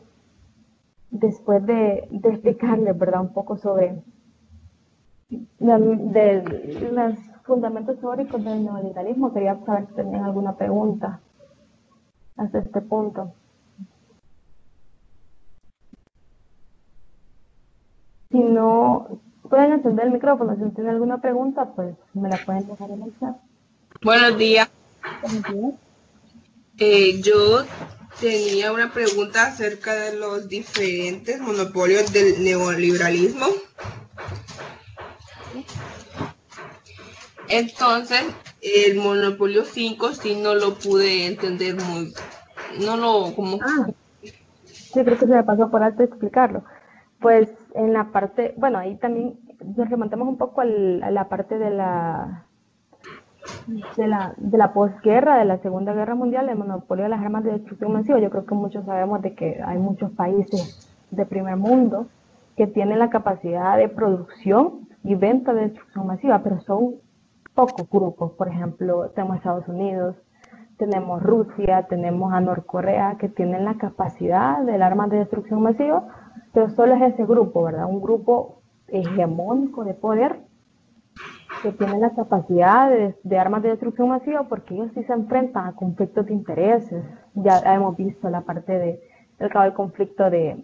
después de, de explicarles, ¿verdad? Un poco sobre los fundamentos teóricos del neoliberalismo, quería saber si tenían alguna pregunta hasta este punto. Si no, pueden encender el micrófono. Si tienen alguna pregunta, pues me la pueden dejar en el chat. Buenos días. Buenos días. Eh, yo tenía una pregunta acerca de los diferentes monopolios del neoliberalismo. Entonces, el monopolio 5 sí no lo pude entender muy, no lo como... Ah, sí, creo que se me pasó por alto explicarlo. Pues en la parte, bueno, ahí también nos remontamos un poco a la parte de la de la, de la posguerra, de la Segunda Guerra Mundial, el monopolio de las armas de destrucción masiva. Yo creo que muchos sabemos de que hay muchos países de primer mundo que tienen la capacidad de producción y venta de destrucción masiva, pero son pocos grupos. Por ejemplo, tenemos Estados Unidos, tenemos Rusia, tenemos a Norcorea, que tienen la capacidad del arma de destrucción masiva, pero solo es ese grupo, ¿verdad? Un grupo hegemónico de poder que tienen la capacidad de, armas de destrucción masiva porque ellos sí se enfrentan a conflictos de intereses. Ya hemos visto la parte de, del, conflicto de,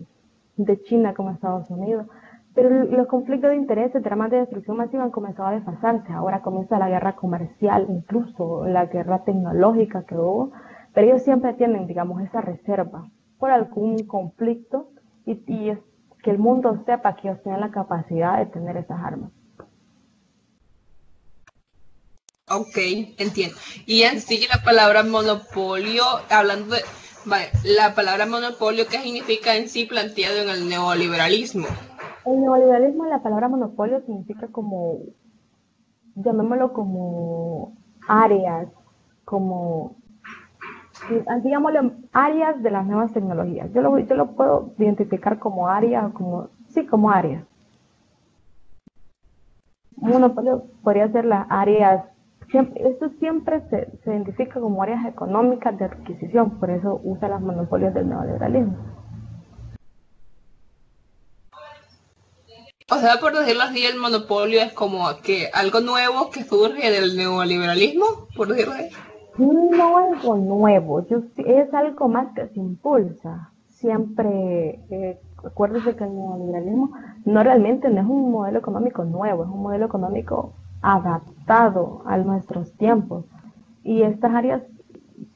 de China con Estados Unidos. Pero los conflictos de intereses, dramas de destrucción masiva han comenzado a desfasarse. Ahora comienza la guerra comercial, incluso la guerra tecnológica que hubo. Pero ellos siempre tienen, digamos, esa reserva por algún conflicto y, y es que el mundo sepa que ellos tienen la capacidad de tener esas armas. Ok, entiendo. Y en sí la palabra monopolio, hablando de vale, la palabra monopolio, ¿qué significa en sí planteado en el neoliberalismo? El neoliberalismo, la palabra monopolio significa como, llamémoslo como áreas, como, digámoslo, áreas de las nuevas tecnologías. Yo lo, yo lo puedo identificar como áreas, como, sí, como áreas. Monopolio podría ser las áreas esto siempre se, identifica como áreas económicas de adquisición, por eso usa los monopolios del neoliberalismo. O sea, por decirlo así, el monopolio es como que algo nuevo que surge del neoliberalismo, por decirlo así. No algo nuevo, es algo más que se impulsa. Siempre, eh, acuérdese que el neoliberalismo no realmente no es un modelo económico nuevo, es un modelo económico adaptado a nuestros tiempos. Y estas áreas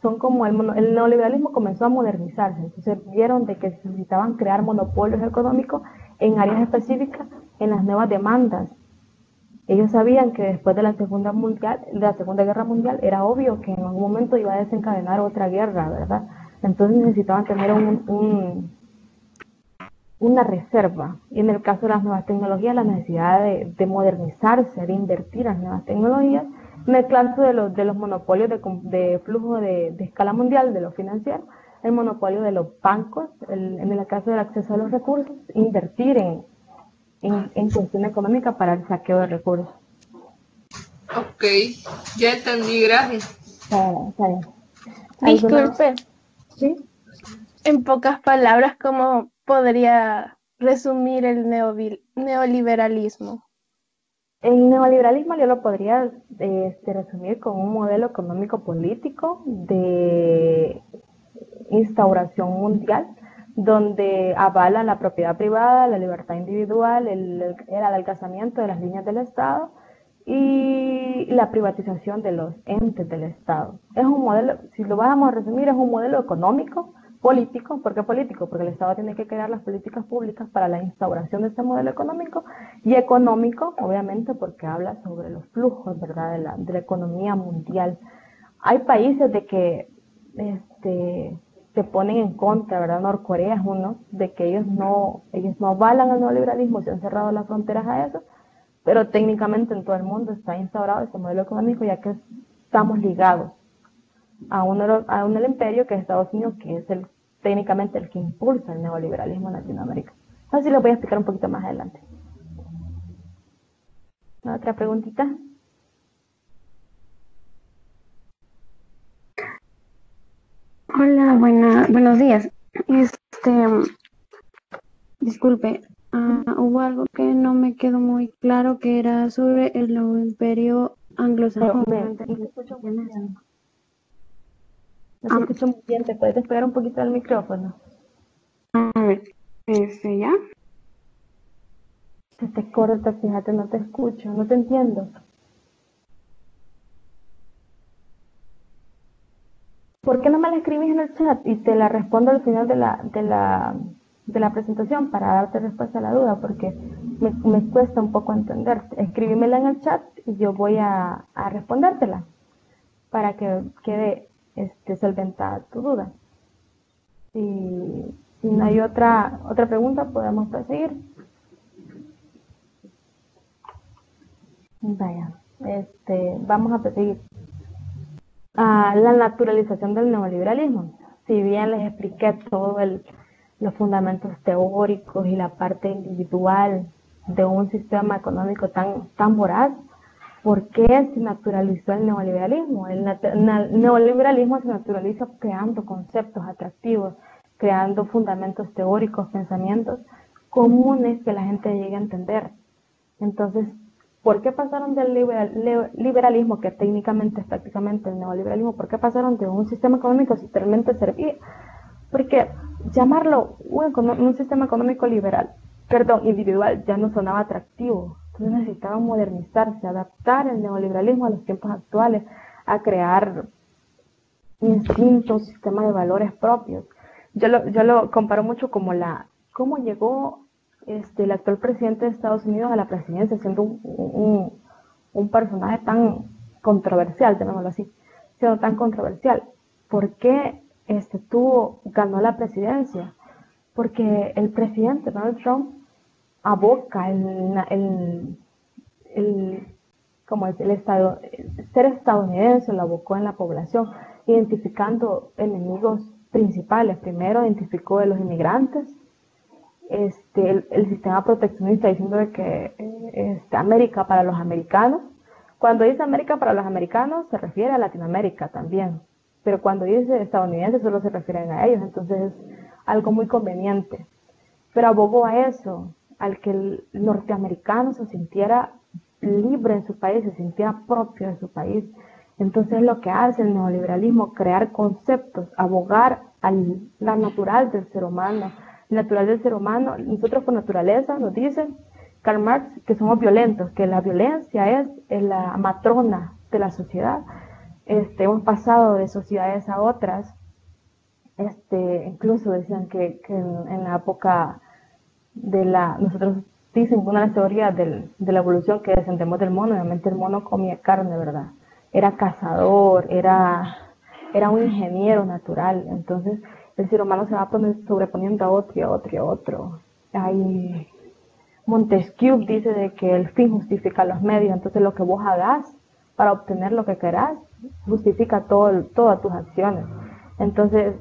son como el, el neoliberalismo comenzó a modernizarse, entonces vieron de que necesitaban crear monopolios económicos en áreas específicas en las nuevas demandas. Ellos sabían que después de la Segunda, mundial, de la segunda Guerra Mundial era obvio que en algún momento iba a desencadenar otra guerra, ¿verdad? Entonces necesitaban tener un una reserva. Y en el caso de las nuevas tecnologías, la necesidad de, modernizarse, de invertir en nuevas tecnologías. En el caso de los, de los monopolios de, flujo de, escala mundial, de lo financiero, el monopolio de los bancos, en el caso del acceso a los recursos, invertir en, en, cuestión económica para el saqueo de recursos. Ok, ya entendí, gracias. Disculpe. ¿Sí? En pocas palabras, como podría resumir el neoliberalismo? El neoliberalismo yo lo podría este, resumir con un modelo económico político de instauración mundial donde avala la propiedad privada, la libertad individual, el, el adelgazamiento de las líneas del Estado y la privatización de los entes del Estado. Es un modelo, si lo vamos a resumir, es un modelo económico político, ¿por qué político? Porque el Estado tiene que crear las políticas públicas para la instauración de este modelo económico y económico, obviamente, porque habla sobre los flujos, ¿verdad?, de la, de la economía mundial. Hay países de que este, se ponen en contra, ¿verdad? Norcorea es uno, de que ellos no, ellos no avalan el neoliberalismo, se han cerrado las fronteras a eso, pero técnicamente en todo el mundo está instaurado este modelo económico ya que estamos ligados a un, a un imperio que es Estados Unidos, que es el técnicamente el que impulsa el neoliberalismo en Latinoamérica. Así lo voy a explicar un poquito más adelante. ¿Otra preguntita? Hola, buena, buenos días. Este, disculpe, ah, hubo algo que no me quedó muy claro que era sobre el nuevo imperio anglosajón. No se escucha muy bien, ¿te puedes despegar un poquito del micrófono? A ver, ¿este ya? Se te corta, fíjate, no te escucho, no te entiendo. ¿Por qué no me la escribes en el chat y te la respondo al final de la, de la, de la presentación para darte respuesta a la duda? Porque me, me cuesta un poco entender. Escríbemela en el chat y yo voy a, a respondértela para que quede este, solventar tu duda. Si, si no hay otra, otra pregunta, podemos proseguir. Vaya, este, vamos a proseguir. a la naturalización del neoliberalismo. Si bien les expliqué todo el, los fundamentos teóricos y la parte individual de un sistema económico tan, tan voraz, ¿Por qué se naturalizó el neoliberalismo? El, neoliberalismo se naturaliza creando conceptos atractivos, creando fundamentos teóricos, pensamientos comunes que la gente llegue a entender. Entonces, ¿por qué pasaron del liberalismo, que técnicamente es prácticamente el neoliberalismo, por qué pasaron de un sistema económico que realmente servía? Porque llamarlo un sistema económico liberal perdón, individual ya no sonaba atractivo. Necesitaban modernizarse, adaptar el neoliberalismo a los tiempos actuales, a crear instintos, sistemas de valores propios. Yo lo, yo lo comparo mucho como la, cómo llegó este, el actual presidente de Estados Unidos a la presidencia, siendo un, un, personaje tan controversial, llamémoslo así, siendo tan controversial. ¿Por qué este, tuvo, ganó la presidencia? Porque el presidente Donald Trump aboca el, el, como es el estado, ser estadounidense lo abocó en la población, identificando enemigos principales. Primero identificó a los inmigrantes, este, el, sistema proteccionista diciendo que este, América para los americanos. Cuando dice América para los americanos se refiere a Latinoamérica también, pero cuando dice estadounidenses solo se refieren a ellos, entonces es algo muy conveniente. Pero abogó a eso, al que el norteamericano se sintiera libre en su país, se sintiera propio de su país. Entonces lo que hace el neoliberalismo, crear conceptos, abogar a la natural del ser humano, natural del ser humano. Nosotros por naturaleza nos dicen Karl Marx que somos violentos, que la violencia es, la matrona de la sociedad. Este, hemos pasado de sociedades a otras. Este, incluso decían que, en, la época de la, nosotros dicen una de las teorías de la evolución que descendemos del mono, obviamente el mono comía carne, ¿verdad? Era cazador, era, era un ingeniero natural, entonces el ser humano se va sobreponiendo a otro y a otro y a otro. Hay Montesquieu dice de que el fin justifica los medios, entonces lo que vos hagas para obtener lo que querás justifica todo, todas tus acciones. Entonces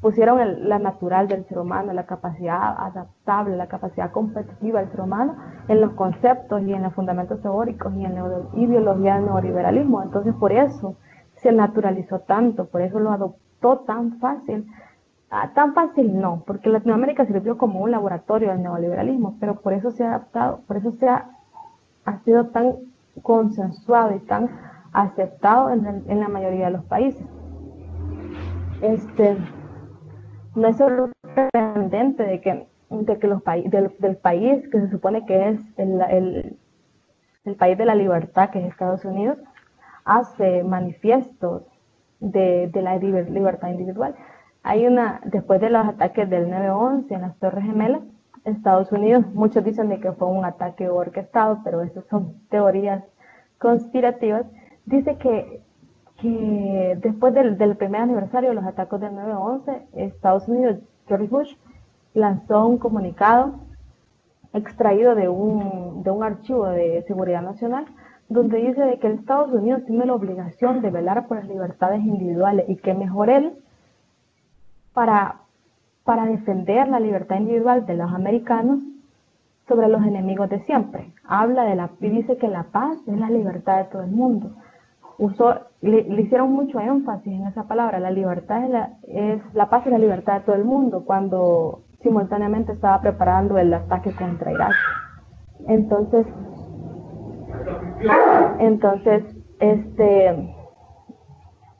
pusieron la natural del ser humano, la capacidad adaptable, la capacidad competitiva del ser humano en los conceptos y en los fundamentos teóricos y en la ideología del neoliberalismo. Entonces por eso se naturalizó tanto, por eso lo adoptó tan fácil Ah, tan fácil no, porque Latinoamérica sirvió como un laboratorio del neoliberalismo, pero por eso se ha adaptado, por eso se ha, sido tan consensuado y tan aceptado en, la mayoría de los países. Este, no es sorprendente de que, de que los del, país que se supone que es el, el país de la libertad, que es Estados Unidos, hace manifiestos de, de la libertad individual. Hay una, después de los ataques del 9-11 en las Torres Gemelas, Estados Unidos, muchos dicen de que fue un ataque orquestado, pero esas son teorías conspirativas, dice que, que después del, del, primer aniversario de los ataques del 9-11, Estados Unidos, George Bush, lanzó un comunicado extraído de un, de un archivo de seguridad nacional, donde dice de que Estados Unidos tiene la obligación de velar por las libertades individuales y que mejor él para, para defender la libertad individual de los americanos sobre los enemigos de siempre. Habla de la, dice que la paz es la libertad de todo el mundo. Usó, le, hicieron mucho énfasis en esa palabra, la libertad la, es la paz y la libertad de todo el mundo, cuando simultáneamente estaba preparando el ataque contra Irak. Entonces, entonces, este,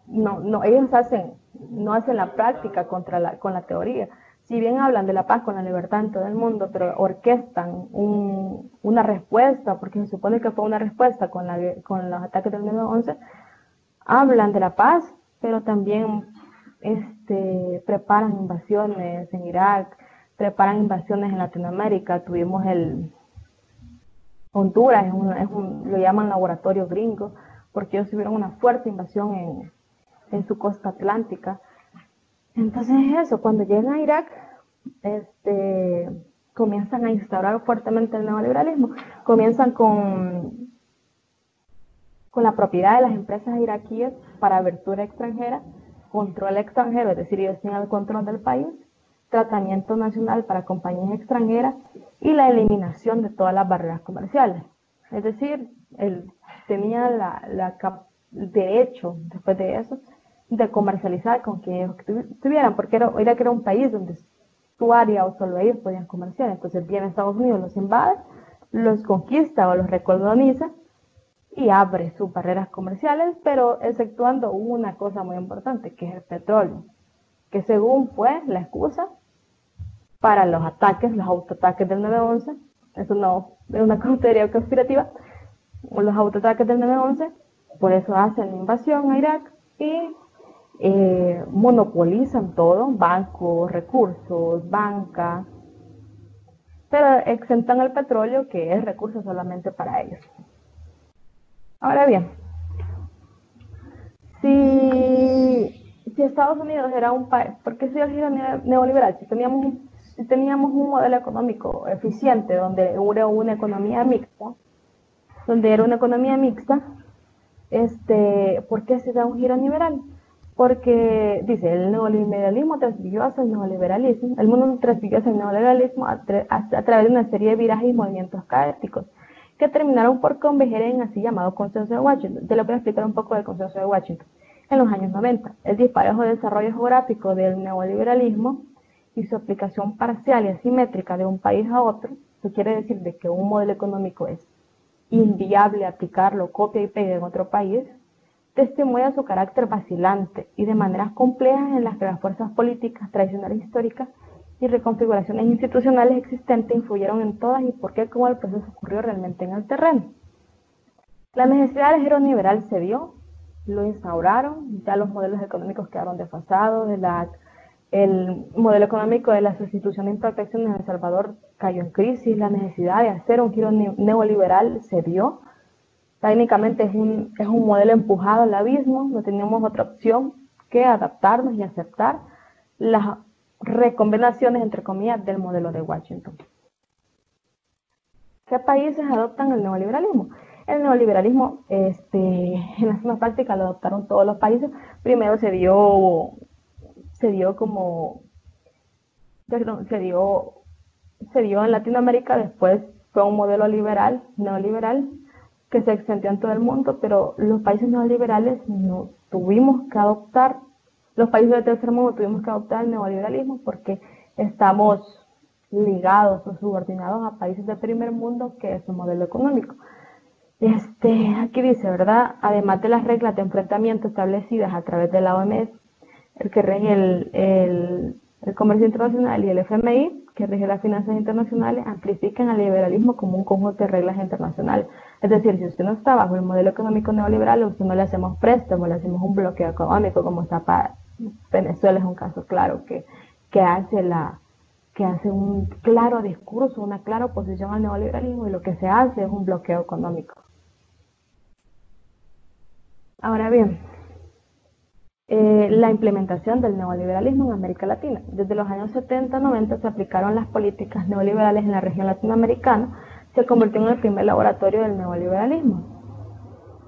no, no, ellos hacen no hacen la práctica contra la, con la teoría. Si bien hablan de la paz con la libertad en todo el mundo, pero orquestan una respuesta, porque se supone que fue una respuesta con, la, con los ataques del 9-11, hablan de la paz, pero también este, preparan invasiones en Irak, preparan invasiones en Latinoamérica. Tuvimos el Honduras, es un, lo llaman laboratorio gringo, porque ellos tuvieron una fuerte invasión en su costa atlántica. Entonces eso, cuando llegan a Irak, este, comienzan a instaurar fuertemente el neoliberalismo, comienzan con, con la propiedad de las empresas iraquíes para abertura extranjera, control extranjero, es decir, ellos tienen el control del país, tratamiento nacional para compañías extranjeras y la eliminación de todas las barreras comerciales. Es decir, él tenía la, la derecho, después de eso, de comercializar con quien tuvieran, porque era, era que era un país donde su área o solo ellos podían comerciar. Entonces viene Estados Unidos, los invade, los conquista o los recoloniza y abre sus barreras comerciales, pero exceptuando una cosa muy importante, que es el petróleo, que según fue la excusa para los ataques, los autoataques del 9-11. Eso no es una teoría conspirativa. Los autoataques del 9-11, por eso hacen la invasión a Irak y eh, monopolizan todo, bancos, recursos, banca, pero exentan el petróleo que es recurso solamente para ellos. Ahora bien, si, Estados Unidos era un país, ¿por qué se el neoliberal? Si teníamos, un, si teníamos un modelo económico eficiente donde era una economía mixta, donde era una economía mixta, este, ¿por qué se da un giro liberal? Porque dice, el neoliberalismo transfirió hacia el neoliberalismo, el mundo transfirió hacia el neoliberalismo a, través de una serie de virajes y movimientos caóticos que terminaron por converger en así llamado consenso de Washington. Te lo voy a explicar un poco del consenso de Washington. En los años 90, el disparejo desarrollo geográfico del neoliberalismo y su aplicación parcial y asimétrica de un país a otro, eso quiere decir de que un modelo económico es inviable aplicarlo copia y pega en otro país, testimonia su carácter vacilante y de maneras complejas en las que las fuerzas políticas tradicionales históricas y reconfiguraciones institucionales existentes influyeron en todas y por qué cómo el proceso ocurrió realmente en el terreno. La necesidad del giro liberal se dio, lo instauraron, ya los modelos económicos quedaron desfasados, el modelo económico de la sustitución de imperfecciones en El Salvador cayó en crisis, la necesidad de hacer un giro neoliberal se dio, Técnicamente es un, es un modelo empujado al abismo, no teníamos otra opción que adaptarnos y aceptar las recomendaciones, entre comillas, del modelo de Washington. ¿Qué países adoptan el neoliberalismo? El neoliberalismo, este, en la zona práctica lo adoptaron todos los países. Primero se dio, se dio como, se dio, se dio en Latinoamérica, después fue un modelo liberal, neoliberal, que se extendió en todo el mundo, pero los países neoliberales no tuvimos que adoptar, los países del tercer mundo tuvimos que adoptar el neoliberalismo porque estamos ligados o subordinados a países del primer mundo que es su modelo económico. Este, aquí dice, ¿verdad? Además de las reglas de enfrentamiento establecidas a través de la OMS, el que rige el, el comercio internacional y el FMI, que rige las finanzas internacionales, amplifican el liberalismo como un conjunto de reglas internacionales. Es decir, si usted no está bajo el modelo económico neoliberal, usted no le hacemos préstamo, le hacemos un bloqueo económico, como está para Venezuela, es un caso claro que, que hace la que hace un claro discurso, una clara oposición al neoliberalismo y lo que se hace es un bloqueo económico. Ahora bien, eh, la implementación del neoliberalismo en América Latina. Desde los años 70-90 se aplicaron las políticas neoliberales en la región latinoamericana, se convirtió en el primer laboratorio del neoliberalismo.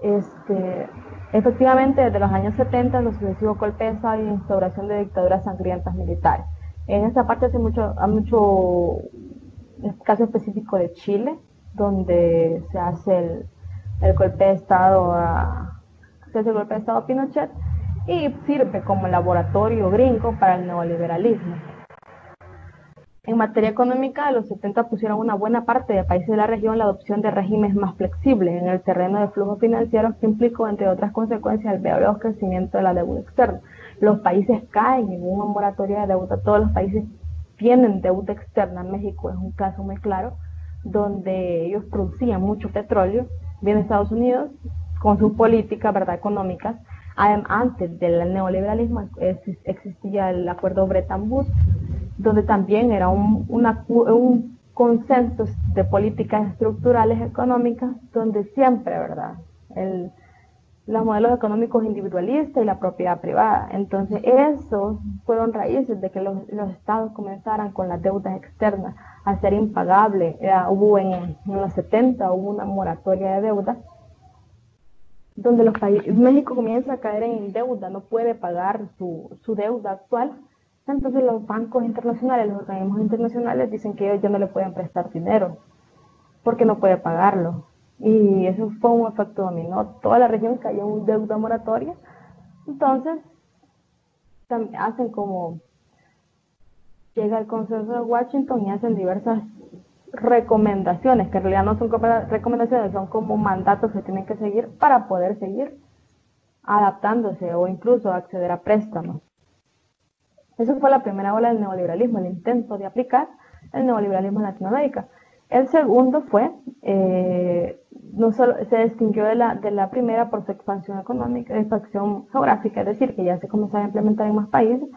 Este, efectivamente, desde los años 70 los sucesivos golpes y instauración de dictaduras sangrientas militares. En esta parte hace mucho, hay mucho caso específico de Chile, donde se hace el, el golpe de Estado a, se hace el golpe de Estado a Pinochet, y sirve como laboratorio gringo para el neoliberalismo. En materia económica, los 70 pusieron una buena parte de países de la región la adopción de regímenes más flexibles en el terreno de flujos financieros que implicó, entre otras consecuencias, el peor crecimiento de la deuda externa. Los países caen en una moratoria de deuda, todos los países tienen deuda externa. México es un caso muy claro, donde ellos producían mucho petróleo, viene Estados Unidos con sus políticas ¿verdad? económicas, antes del neoliberalismo existía el acuerdo Bretton Woods, donde también era un, un consenso de políticas estructurales económicas, donde siempre, ¿verdad? El, los modelos económicos individualistas y la propiedad privada. Entonces, esos fueron raíces de que los, los estados comenzaran con las deudas externas a ser impagables. hubo en, los 70 hubo una moratoria de deuda donde los países, México comienza a caer en deuda, no puede pagar su, su deuda actual, entonces los bancos internacionales, los organismos internacionales dicen que ellos ya no le pueden prestar dinero porque no puede pagarlo. Y eso fue un efecto dominó. Toda la región cayó en deuda moratoria. Entonces, hacen como llega el consenso de Washington y hacen diversas recomendaciones, que en realidad no son recomendaciones, son como mandatos que tienen que seguir para poder seguir adaptándose o incluso acceder a préstamos. Eso fue la primera ola del neoliberalismo, el intento de aplicar el neoliberalismo en Latinoamérica. El segundo fue, eh, no solo se distinguió de la, de la primera por su expansión económica, expansión geográfica, es decir, que ya se comenzaba a implementar en más países,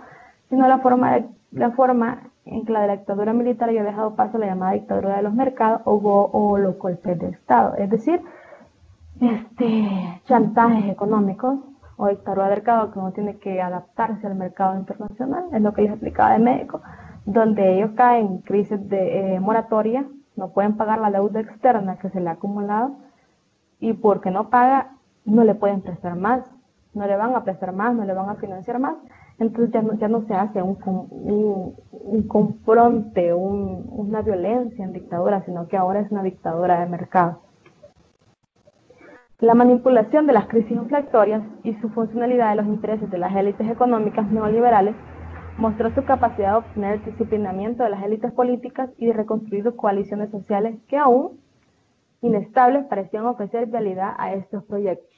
sino la forma, la forma en que la dictadura militar había dejado paso a la llamada dictadura de los mercados o, o los golpes de Estado, es decir, este, chantajes económicos o mercado que uno tiene que adaptarse al mercado internacional, es lo que les explicaba de México, donde ellos caen en crisis de eh, moratoria, no pueden pagar la deuda externa que se le ha acumulado y porque no paga no le pueden prestar más, no le van a prestar más, no le van a financiar más, entonces ya no, ya no se hace un, un, un confronte, una violencia en dictadura, sino que ahora es una dictadura de mercado. La manipulación de las crisis inflatorias y su funcionalidad de los intereses de las élites económicas neoliberales mostró su capacidad de obtener el disciplinamiento de las élites políticas y de reconstruir coaliciones sociales que aún inestables parecían ofrecer vialidad a estos proyectos.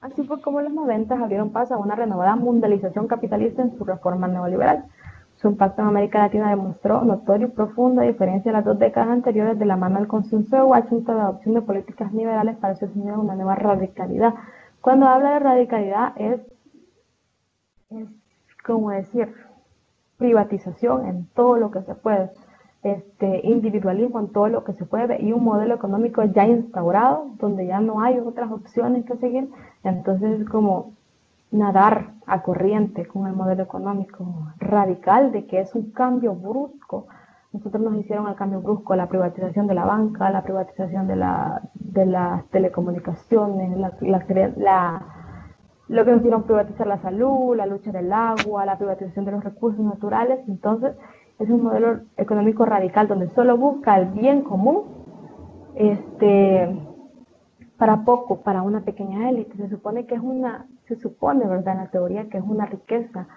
Así fue como los 90 abrieron paso a una renovada mundialización capitalista en su reforma neoliberal. Su impacto en América Latina demostró notoria y profunda diferencia de las dos décadas anteriores de la mano del consenso de Washington de adopción de políticas liberales para sostener una nueva radicalidad. Cuando habla de radicalidad es, es como decir privatización en todo lo que se puede, este individualismo en todo lo que se puede y un modelo económico ya instaurado donde ya no hay otras opciones que seguir. Entonces es como nadar a corriente con el modelo económico radical de que es un cambio brusco. Nosotros nos hicieron el cambio brusco, la privatización de la banca, la privatización de, la, de las telecomunicaciones, la, la, lo que nos hicieron privatizar la salud, la lucha del agua, la privatización de los recursos naturales. Entonces, es un modelo económico radical donde solo busca el bien común este, para poco, para una pequeña élite. Se supone que es una se supone, ¿verdad?, en la teoría que es una riqueza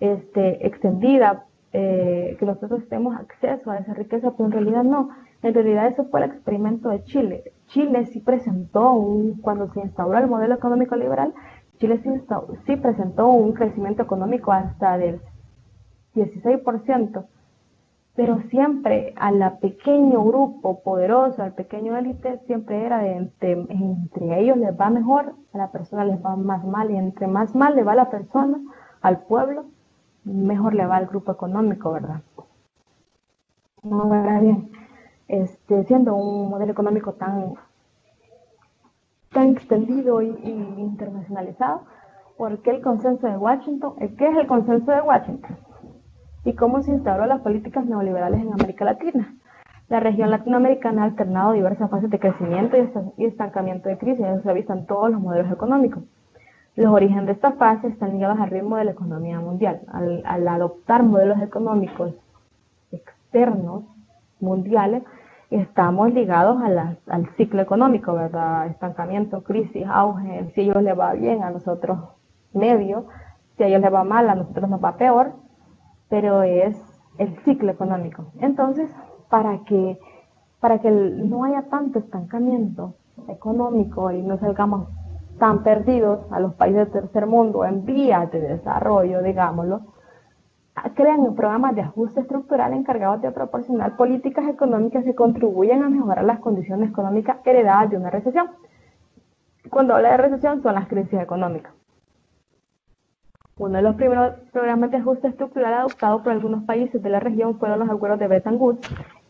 este, extendida, eh, que nosotros tenemos acceso a esa riqueza, pero en realidad no. En realidad eso fue el experimento de Chile. Chile sí presentó, un, cuando se instauró el modelo económico liberal, Chile sí, sí presentó un crecimiento económico hasta del 16%, pero siempre a la pequeño grupo poderoso, al pequeño élite, siempre era de entre, entre, ellos les va mejor, a la persona les va más mal, y entre más mal le va a la persona, al pueblo, mejor le va al grupo económico, ¿verdad? No, ¿verdad? Bien. Este, siendo un modelo económico tan, tan extendido y, y internacionalizado, ¿por qué el consenso de Washington? ¿Qué es el consenso de Washington? Y cómo se instauró las políticas neoliberales en América Latina. La región latinoamericana ha alternado diversas fases de crecimiento y estancamiento de crisis, eso se en todos los modelos económicos. Los orígenes de estas fases están ligados al ritmo de la economía mundial. Al, adoptar modelos económicos externos, mundiales, estamos ligados al ciclo económico, ¿verdad? Estancamiento, crisis, auge. Si a ellos les va bien, a nosotros medio. Si a ellos les va mal, a nosotros nos va peor pero es el ciclo económico. Entonces, para que, para que no haya tanto estancamiento económico y no salgamos tan perdidos a los países del tercer mundo en vías de desarrollo, digámoslo, crean programas de ajuste estructural encargados de proporcionar políticas económicas que contribuyan a mejorar las condiciones económicas heredadas de una recesión. Cuando habla de recesión son las crisis económicas. Uno de los primeros programas de ajuste estructural adoptados por algunos países de la región fueron los acuerdos de Bretton Woods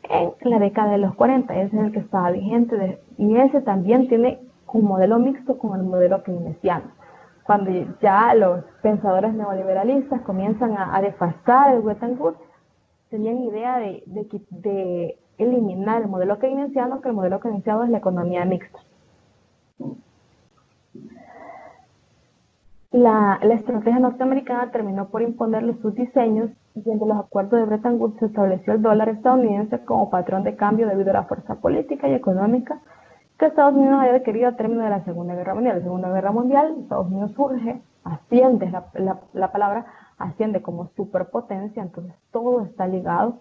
en la década de los 40. Ese es el que estaba vigente y ese también tiene un modelo mixto con el modelo keynesiano. Cuando ya los pensadores neoliberalistas comienzan a, desfasar el Bretton Woods, tenían idea de, de eliminar el modelo keynesiano, que el modelo keynesiano es la economía mixta. La, estrategia norteamericana terminó por imponerle sus diseños y entre los acuerdos de Bretton Woods se estableció el dólar estadounidense como patrón de cambio debido a la fuerza política y económica que Estados Unidos había adquirido a término de la Segunda Guerra Mundial. La Segunda Guerra Mundial, Estados Unidos surge, asciende, la, la palabra asciende como superpotencia, entonces todo está ligado.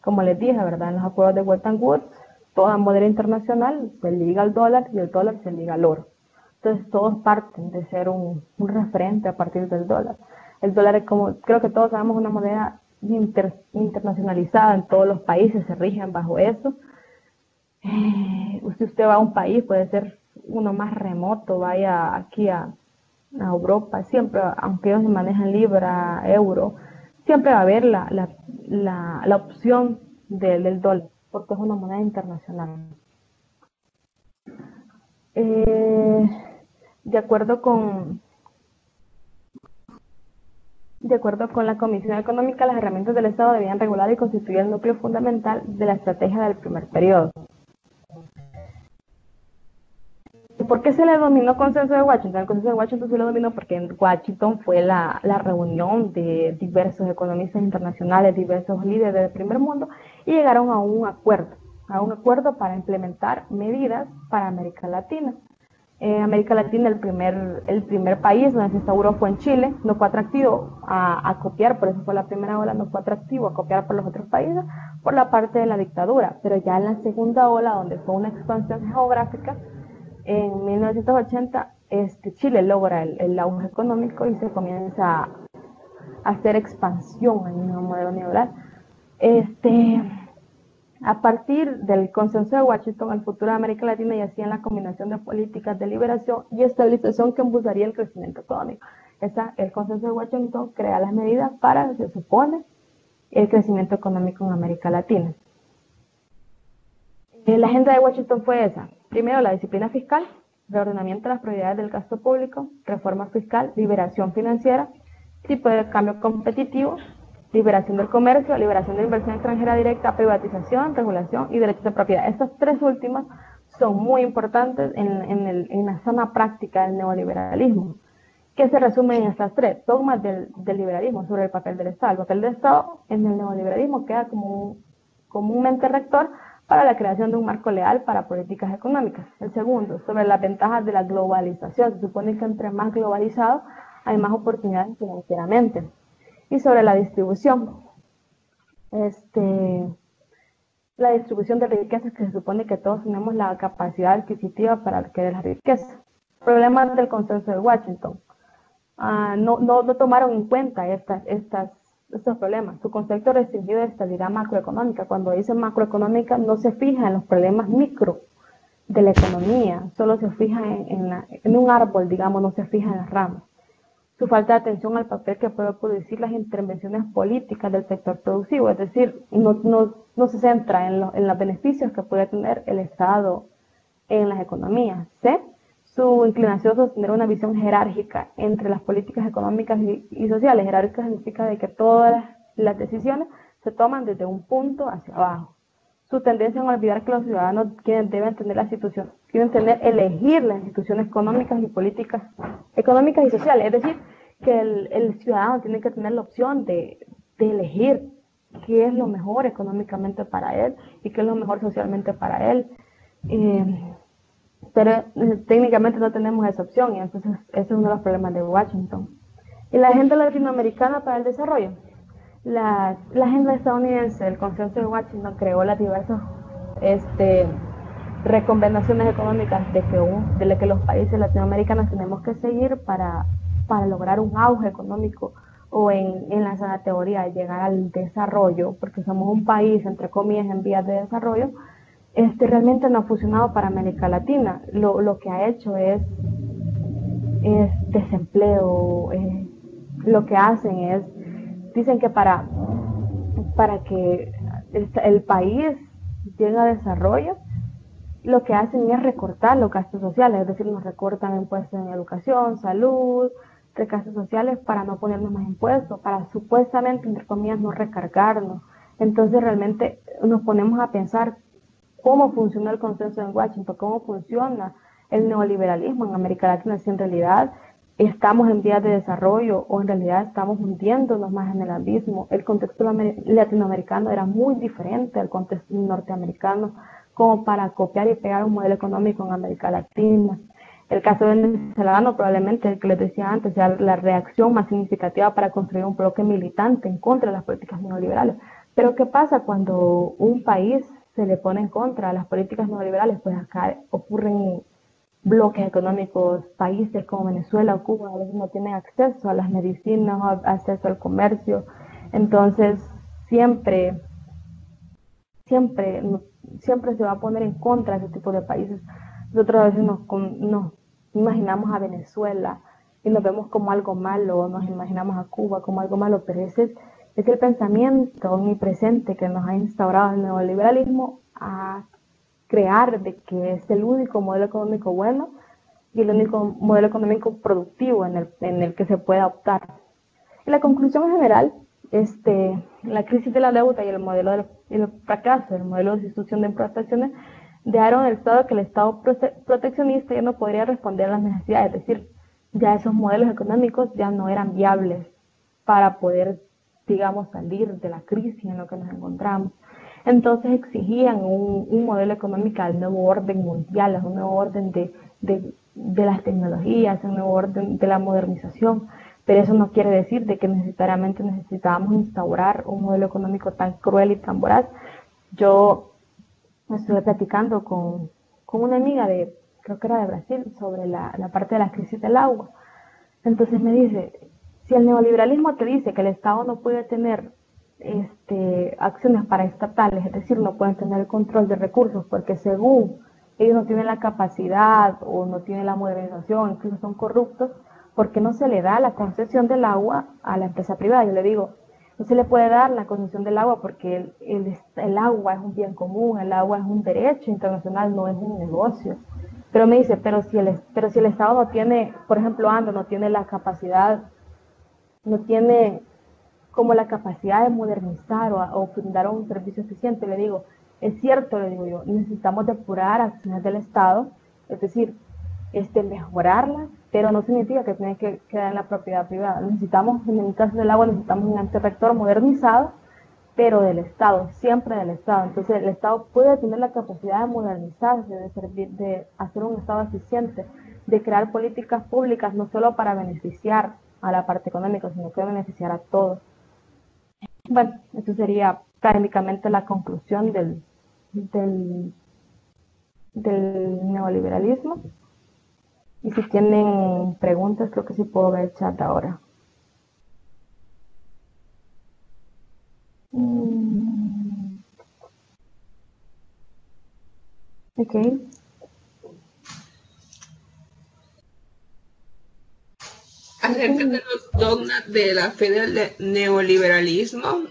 Como les dije, ¿verdad? En los acuerdos de Bretton Woods, toda modelo internacional se liga al dólar y el dólar se liga al oro. Entonces todos parten de ser un, referente a partir del dólar. El dólar es como, creo que todos sabemos, una moneda internacionalizada en todos los países, se rigen bajo eso. Eh, si usted va a un país, puede ser uno más remoto, vaya aquí a, Europa, siempre, aunque ellos manejan libra, euro, siempre va a haber la, la, la, opción del dólar, porque es una moneda internacional. Eh, de acuerdo con de acuerdo con la Comisión Económica, las herramientas del Estado debían regular y constituir el núcleo fundamental de la estrategia del primer periodo. ¿Por qué se le dominó consenso de Washington? El consenso de Washington se lo dominó porque en Washington fue la, la, reunión de diversos economistas internacionales, diversos líderes del primer mundo y llegaron a un acuerdo, a un acuerdo para implementar medidas para América Latina. En América Latina el primer, el primer país donde se instauró fue en Chile, no fue atractivo a, copiar, por eso fue la primera ola, no fue atractivo a copiar por los otros países por la parte de la dictadura, pero ya en la segunda ola, donde fue una expansión geográfica, en 1980 este, Chile logra el, el auge económico y se comienza a hacer expansión en el modelo neoliberal. Este, a partir del consenso de Washington, el futuro de América Latina yacía en la combinación de políticas de liberación y estabilización que impulsaría el crecimiento económico. Esa, el consenso de Washington crea las medidas para, se supone, el crecimiento económico en América Latina. Eh, la agenda de Washington fue esa. Primero, la disciplina fiscal, reordenamiento de las prioridades del gasto público, reforma fiscal, liberación financiera, tipo de cambio competitivo, liberación del comercio, liberación de inversión extranjera directa, privatización, regulación y derechos de propiedad. Estas tres últimas son muy importantes en, la zona práctica del neoliberalismo, que se resumen en estas tres dogmas del, liberalismo sobre el papel del Estado. El papel del Estado en el neoliberalismo queda como comúnmente rector para la creación de un marco leal para políticas económicas. El segundo, sobre las ventajas de la globalización. Se supone que entre más globalizado hay más oportunidades financieramente y sobre la distribución. Este, la distribución de riquezas que se supone que todos tenemos la capacidad adquisitiva para adquirir las riquezas. Problemas del consenso de Washington. Ah, no, no, no, tomaron en cuenta estas, estas, estos problemas. Su concepto restringido de estabilidad macroeconómica. Cuando dice macroeconómica no se fija en los problemas micro de la economía, solo se fija en, en un árbol, digamos, no se fija en las ramas su falta de atención al papel que pueden producir las intervenciones políticas del sector productivo, es decir, no, no, no se centra en, en, los beneficios que puede tener el Estado en las economías. C, su inclinación a sostener una visión jerárquica entre las políticas económicas y, sociales. Jerárquica significa de que todas las decisiones se toman desde un punto hacia abajo su tendencia a olvidar que los ciudadanos quienes deben tener la institución, quieren tener, elegir las instituciones económicas y políticas, económicas y sociales. Es decir, que el, ciudadano tiene que tener la opción de, elegir qué es lo mejor económicamente para él y qué es lo mejor socialmente para él. Eh, pero eh, técnicamente no tenemos esa opción y entonces ese es uno de los problemas de Washington. Y la agenda latinoamericana para el desarrollo. La, agenda estadounidense, el consenso de Washington, creó las diversas este, recomendaciones económicas de que, de que los países latinoamericanos tenemos que seguir para, para lograr un auge económico o en, en la sana teoría llegar al desarrollo, porque somos un país, entre comillas, en vías de desarrollo, este, realmente no ha funcionado para América Latina. Lo, lo que ha hecho es, es desempleo, eh, lo que hacen es dicen que para, para que el, país llegue a desarrollo, lo que hacen es recortar los gastos sociales, es decir, nos recortan impuestos en educación, salud, gastos sociales para no ponernos más impuestos, para supuestamente, entre comillas, no recargarnos. Entonces realmente nos ponemos a pensar cómo funciona el consenso en Washington, cómo funciona el neoliberalismo en América Latina, si en realidad estamos en vías de desarrollo o en realidad estamos hundiéndonos más en el abismo. El contexto latinoamericano era muy diferente al contexto norteamericano como para copiar y pegar un modelo económico en América Latina. El caso venezolano probablemente, el que les decía antes, sea la reacción más significativa para construir un bloque militante en contra de las políticas neoliberales. Pero ¿qué pasa cuando un país se le pone en contra de las políticas neoliberales? Pues acá ocurren bloques económicos, países como Venezuela o Cuba, a veces no tienen acceso a las medicinas, acceso al comercio. Entonces, siempre, siempre, siempre se va a poner en contra ese tipo de países. Nosotros a veces nos, nos imaginamos a Venezuela y nos vemos como algo malo, nos imaginamos a Cuba como algo malo, pero ese es, es el pensamiento omnipresente que nos ha instaurado el neoliberalismo a crear de que es el único modelo económico bueno y el único modelo económico productivo en el, en el que se puede optar. Y la conclusión general, este, la crisis de la deuda y el modelo del el fracaso del modelo de institución de protecciones dejaron el Estado que el Estado proteccionista ya no podría responder a las necesidades, es decir, ya esos modelos económicos ya no eran viables para poder, digamos, salir de la crisis en la que nos encontramos. Entonces exigían un, modelo económico al nuevo orden mundial, a un nuevo orden de, las tecnologías, un nuevo orden de la modernización. Pero eso no quiere decir de que necesariamente necesitábamos instaurar un modelo económico tan cruel y tan voraz. Yo estuve platicando con, una amiga de, creo que era de Brasil, sobre la, la parte de la crisis del agua. Entonces me dice, si el neoliberalismo te dice que el Estado no puede tener este, acciones paraestatales, es decir, no pueden tener el control de recursos porque según ellos no tienen la capacidad o no tienen la modernización, incluso son corruptos, porque no se le da la concesión del agua a la empresa privada. Yo le digo, no se le puede dar la concesión del agua porque el, el, agua es un bien común, el agua es un derecho internacional, no es un negocio. Pero me dice, pero si el, pero si el Estado no tiene, por ejemplo, Ando no tiene la capacidad, no tiene como la capacidad de modernizar o, o un servicio eficiente. Le digo, es cierto, le digo yo, necesitamos depurar acciones del Estado, es decir, este, mejorarlas, pero no significa que tiene que quedar en la propiedad privada. Necesitamos, en el caso del agua, necesitamos un antirrector modernizado, pero del Estado, siempre del Estado. Entonces, el Estado puede tener la capacidad de modernizarse, de, servir, de hacer un Estado eficiente, de crear políticas públicas no solo para beneficiar a la parte económica, sino que beneficiar a todos. Bueno, eso sería prácticamente la conclusión del, del, neoliberalismo. Y si tienen preguntas, creo que sí puedo ver el chat ahora. Mm. Ok. Acerca de los dogmas de la fe del neoliberalismo.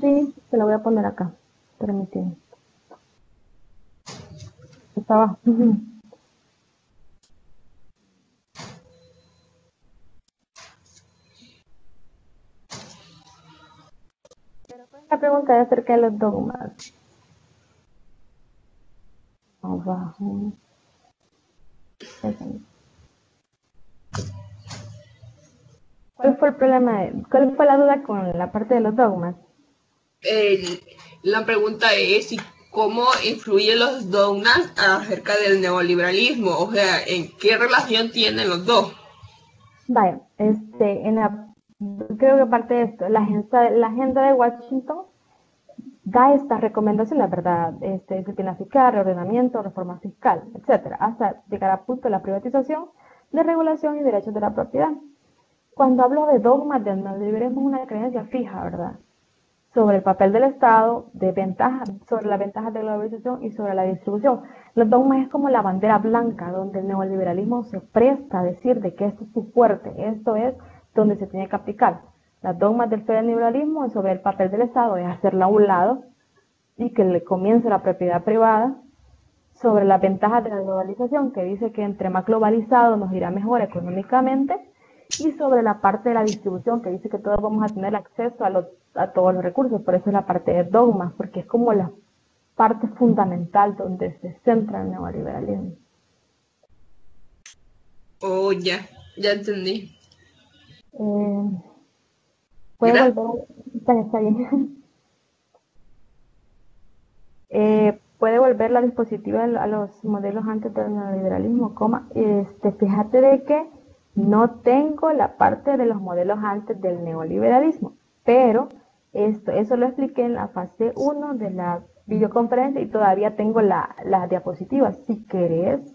Sí, se lo voy a poner acá. Permíteme. Estaba. La pregunta es acerca de los dogmas. Abajo. ¿Cuál fue el problema? ¿Cuál fue la duda con la parte de los dogmas? la pregunta es cómo influyen los dogmas acerca del neoliberalismo, o sea, ¿en qué relación tienen los dos? Vaya, este, en la, creo que parte de esto, la agenda, la agenda de Washington da estas recomendaciones, ¿verdad? Este, disciplina fiscal, reordenamiento, reforma fiscal, etcétera, hasta llegar a punto de la privatización, de regulación y derechos de la propiedad. Cuando hablo de dogmas del neoliberalismo es una creencia fija, ¿verdad? Sobre el papel del Estado, de sobre las ventajas de la globalización y sobre la distribución. Los dogmas es como la bandera blanca donde el neoliberalismo se presta a decir de que esto es su fuerte, esto es donde se tiene que aplicar. Las dogmas del neoliberalismo sobre el papel del Estado es hacerla a un lado y que le comience la propiedad privada sobre las ventajas de la globalización, que dice que entre más globalizado nos irá mejor económicamente, y sobre la parte de la distribución, que dice que todos vamos a tener acceso a, todos los recursos, por eso es la parte de dogmas, porque es como la parte fundamental donde se centra el neoliberalismo. Oh, ya, ya entendí. Eh, ¿Puede volver? Está, está bien. eh, puede volver la dispositiva a los modelos antes del neoliberalismo. Este, fíjate de que no tengo la parte de los modelos antes del neoliberalismo, pero esto, eso lo expliqué en la fase 1 de la, videoconferencia y todavía tengo las diapositivas. Si querés,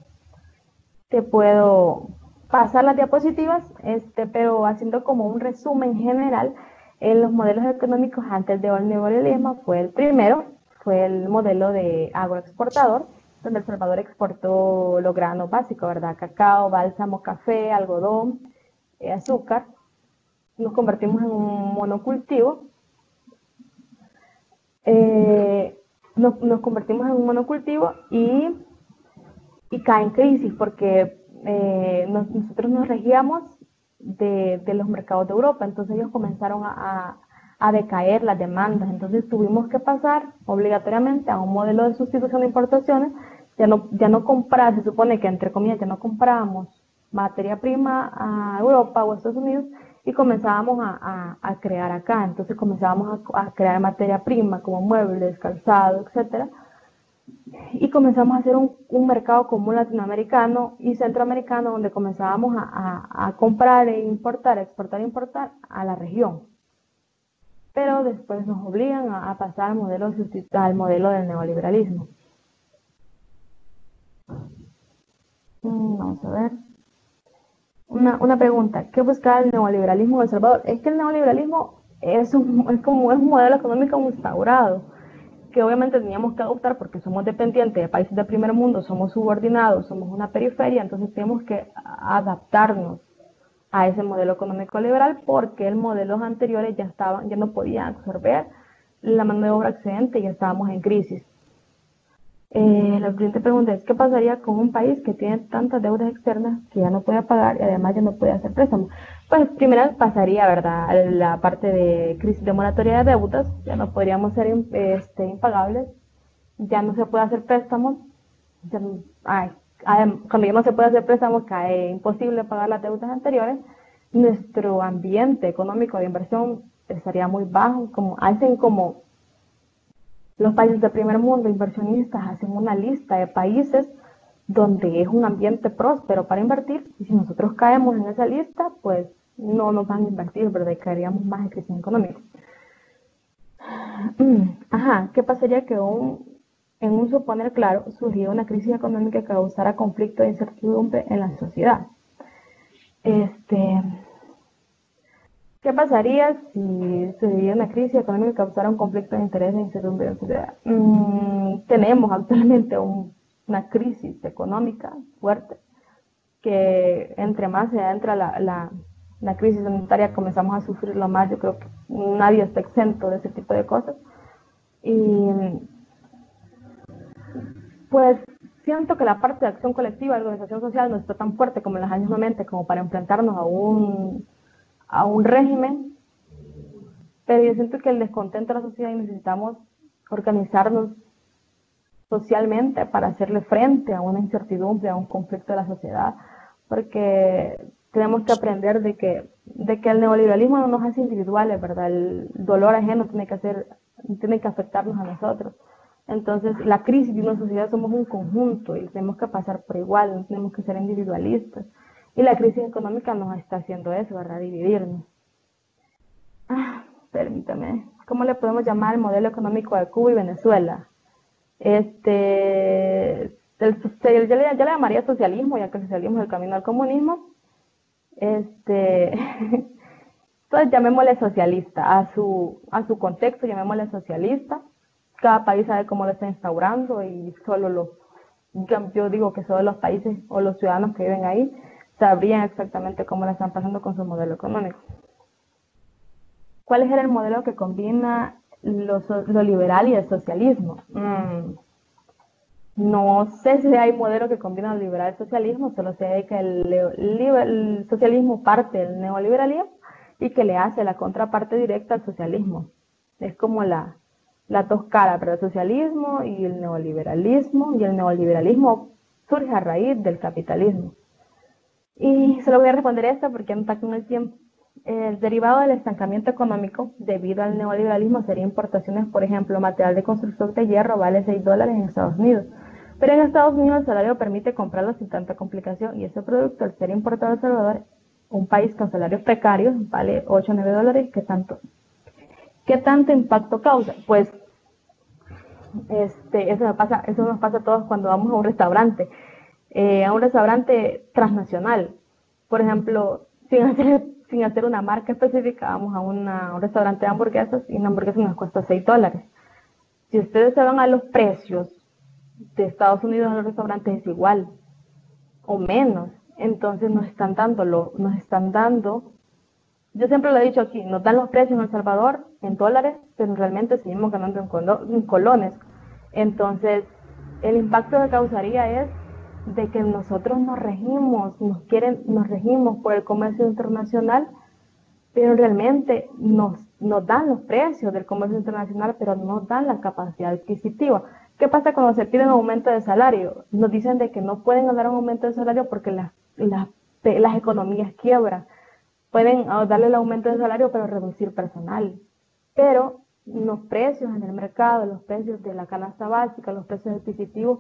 te puedo pasar las diapositivas, este, pero haciendo como un resumen general, en los modelos económicos antes del neoliberalismo fue el primero, fue el modelo de agroexportador, donde El Salvador exportó los granos básicos, ¿verdad? Cacao, bálsamo, café, algodón, eh, azúcar. Nos convertimos en un monocultivo. Eh, nos, convertimos en un monocultivo y, cae en crisis porque eh, nosotros nos regíamos de, los mercados de Europa, entonces ellos comenzaron a, decaer las demandas, entonces tuvimos que pasar obligatoriamente a un modelo de sustitución de importaciones, ya no, ya no comprar, se supone que entre comillas ya no comprábamos materia prima a Europa o a Estados Unidos y comenzábamos a, crear acá, entonces comenzábamos a, crear materia prima como muebles, calzado, etcétera, y comenzamos a hacer un, mercado común latinoamericano y centroamericano donde comenzábamos a, comprar e importar, exportar e importar a la región. Pero después nos obligan a, pasar al modelo, al modelo del neoliberalismo. Mm, vamos a ver. Una, una pregunta, ¿qué busca el neoliberalismo en El Salvador? Es que el neoliberalismo es, un, es como un modelo económico instaurado que obviamente teníamos que adoptar porque somos dependientes de países del primer mundo, somos subordinados, somos una periferia, entonces tenemos que adaptarnos a ese modelo económico liberal porque el modelos anteriores ya estaban, ya no podían absorber la mano de obra excedente y ya estábamos en crisis. Eh, la siguiente pregunta es, ¿qué pasaría con un país que tiene tantas deudas externas que ya no puede pagar y además ya no puede hacer préstamos? Pues primero pasaría, ¿verdad? La parte de crisis de moratoria de deudas, ya no podríamos ser este, impagables, ya no se puede hacer préstamos, cuando ya no se puede hacer préstamos cae imposible pagar las deudas anteriores, nuestro ambiente económico de inversión estaría muy bajo, como hacen como los países del primer mundo, inversionistas, hacen una lista de países donde es un ambiente próspero para invertir y si nosotros caemos en esa lista, pues no nos van a invertir, ¿verdad? Y caeríamos más en crisis económica. Ajá, ¿qué pasaría que en un suponer claro surgió una crisis económica que causara conflicto e incertidumbre en la sociedad? Este, ¿Qué pasaría si se una crisis económica que causara un conflicto de interés e incertidumbre en la sociedad? Mm, tenemos actualmente una crisis económica fuerte que entre más se entra la, la, crisis sanitaria comenzamos a sufrirlo más. Yo creo que nadie está exento de ese tipo de cosas. Y pues siento que la parte de acción colectiva, organización social, no está tan fuerte como en los años 90 como para enfrentarnos a un a un régimen, pero yo siento que el descontento de la sociedad y necesitamos organizarnos socialmente para hacerle frente a una incertidumbre, a un conflicto de la sociedad, porque tenemos que aprender de que, de que el neoliberalismo no nos hace individuales, ¿verdad? El dolor ajeno tiene que hacer, tiene que afectarnos a nosotros. Entonces, la crisis de una sociedad somos un conjunto y tenemos que pasar por igual, no tenemos que ser individualistas. Y la crisis económica nos está haciendo eso, ¿verdad? Dividirnos. Ah, permítame. ¿Cómo le podemos llamar el modelo económico de Cuba y Venezuela? Este, el, yo, le, llamaría socialismo, ya que el socialismo es el camino al comunismo. Este, pues llamémosle socialista, a su, a su contexto llamémosle socialista. Cada país sabe cómo lo está instaurando y solo los, yo digo que solo los países o los ciudadanos que viven ahí sabrían exactamente cómo la están pasando con su modelo económico. ¿Cuál es el modelo que combina lo, liberal y el socialismo? Mm, no sé si hay modelo que combina lo liberal y el socialismo, solo sé que el, socialismo parte del neoliberalismo y que le hace la contraparte directa al socialismo. Es como la, la dos caras, pero el socialismo y el neoliberalismo, y el neoliberalismo surge a raíz del capitalismo. Y solo voy a responder esto porque está con el tiempo. El derivado del estancamiento económico debido al neoliberalismo sería importaciones, por ejemplo, material de construcción de hierro vale 6 dólares en Estados Unidos. Pero en Estados Unidos el salario permite comprarlo sin tanta complicación y ese producto, al ser importado a Salvador, un país con salarios precarios, vale 8 o 9 dólares, ¿qué tanto, ¿qué tanto impacto causa? Pues Este, eso, me pasa, eso nos pasa a todos cuando vamos a un restaurante, eh, a un restaurante transnacional. Por ejemplo, sin hacer, sin hacer una marca específica, vamos a, una, un restaurante de hamburguesas y una hamburguesa nos cuesta 6 dólares. Si ustedes se van a los precios de Estados Unidos en los restaurantes es igual o menos. Entonces nos están dando, lo, nos están dando, yo siempre lo he dicho aquí, nos dan los precios en El Salvador en dólares, pero realmente seguimos ganando en, colones. Entonces, el impacto que causaría es de que nosotros nos regimos, nos quieren, nos regimos por el comercio internacional, pero realmente nos, nos dan los precios del comercio internacional, pero no dan la capacidad adquisitiva. ¿Qué pasa cuando se piden aumento de salario? Nos dicen de que no pueden dar un aumento de salario porque las, las, economías quiebran. Pueden ah, darle el aumento de salario pero reducir personal. Pero los precios en el mercado, los precios de la canasta básica, los precios adquisitivos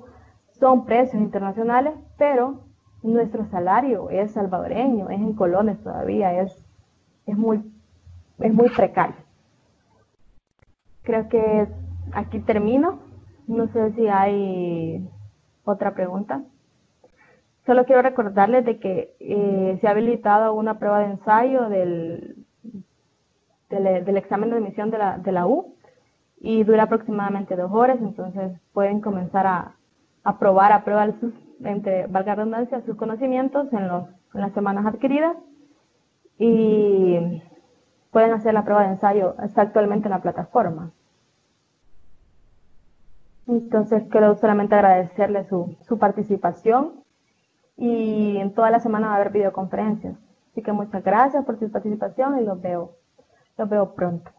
son precios internacionales, pero nuestro salario es salvadoreño, es en colones todavía, es, es, muy, es muy precario. Creo que aquí termino. No sé si hay otra pregunta. Solo quiero recordarles de que eh, se ha habilitado una prueba de ensayo del, del, examen de admisión de la, de la U y dura aproximadamente dos horas, entonces pueden comenzar a, a probar, a probar sus, entre, valga redundancia, sus conocimientos en, los, en las semanas adquiridas y pueden hacer la prueba de ensayo, está actualmente en la plataforma. Entonces, quiero solamente agradecerle su, su participación y en toda la semana va a haber videoconferencias. Así que muchas gracias por su participación y los veo, los veo pronto.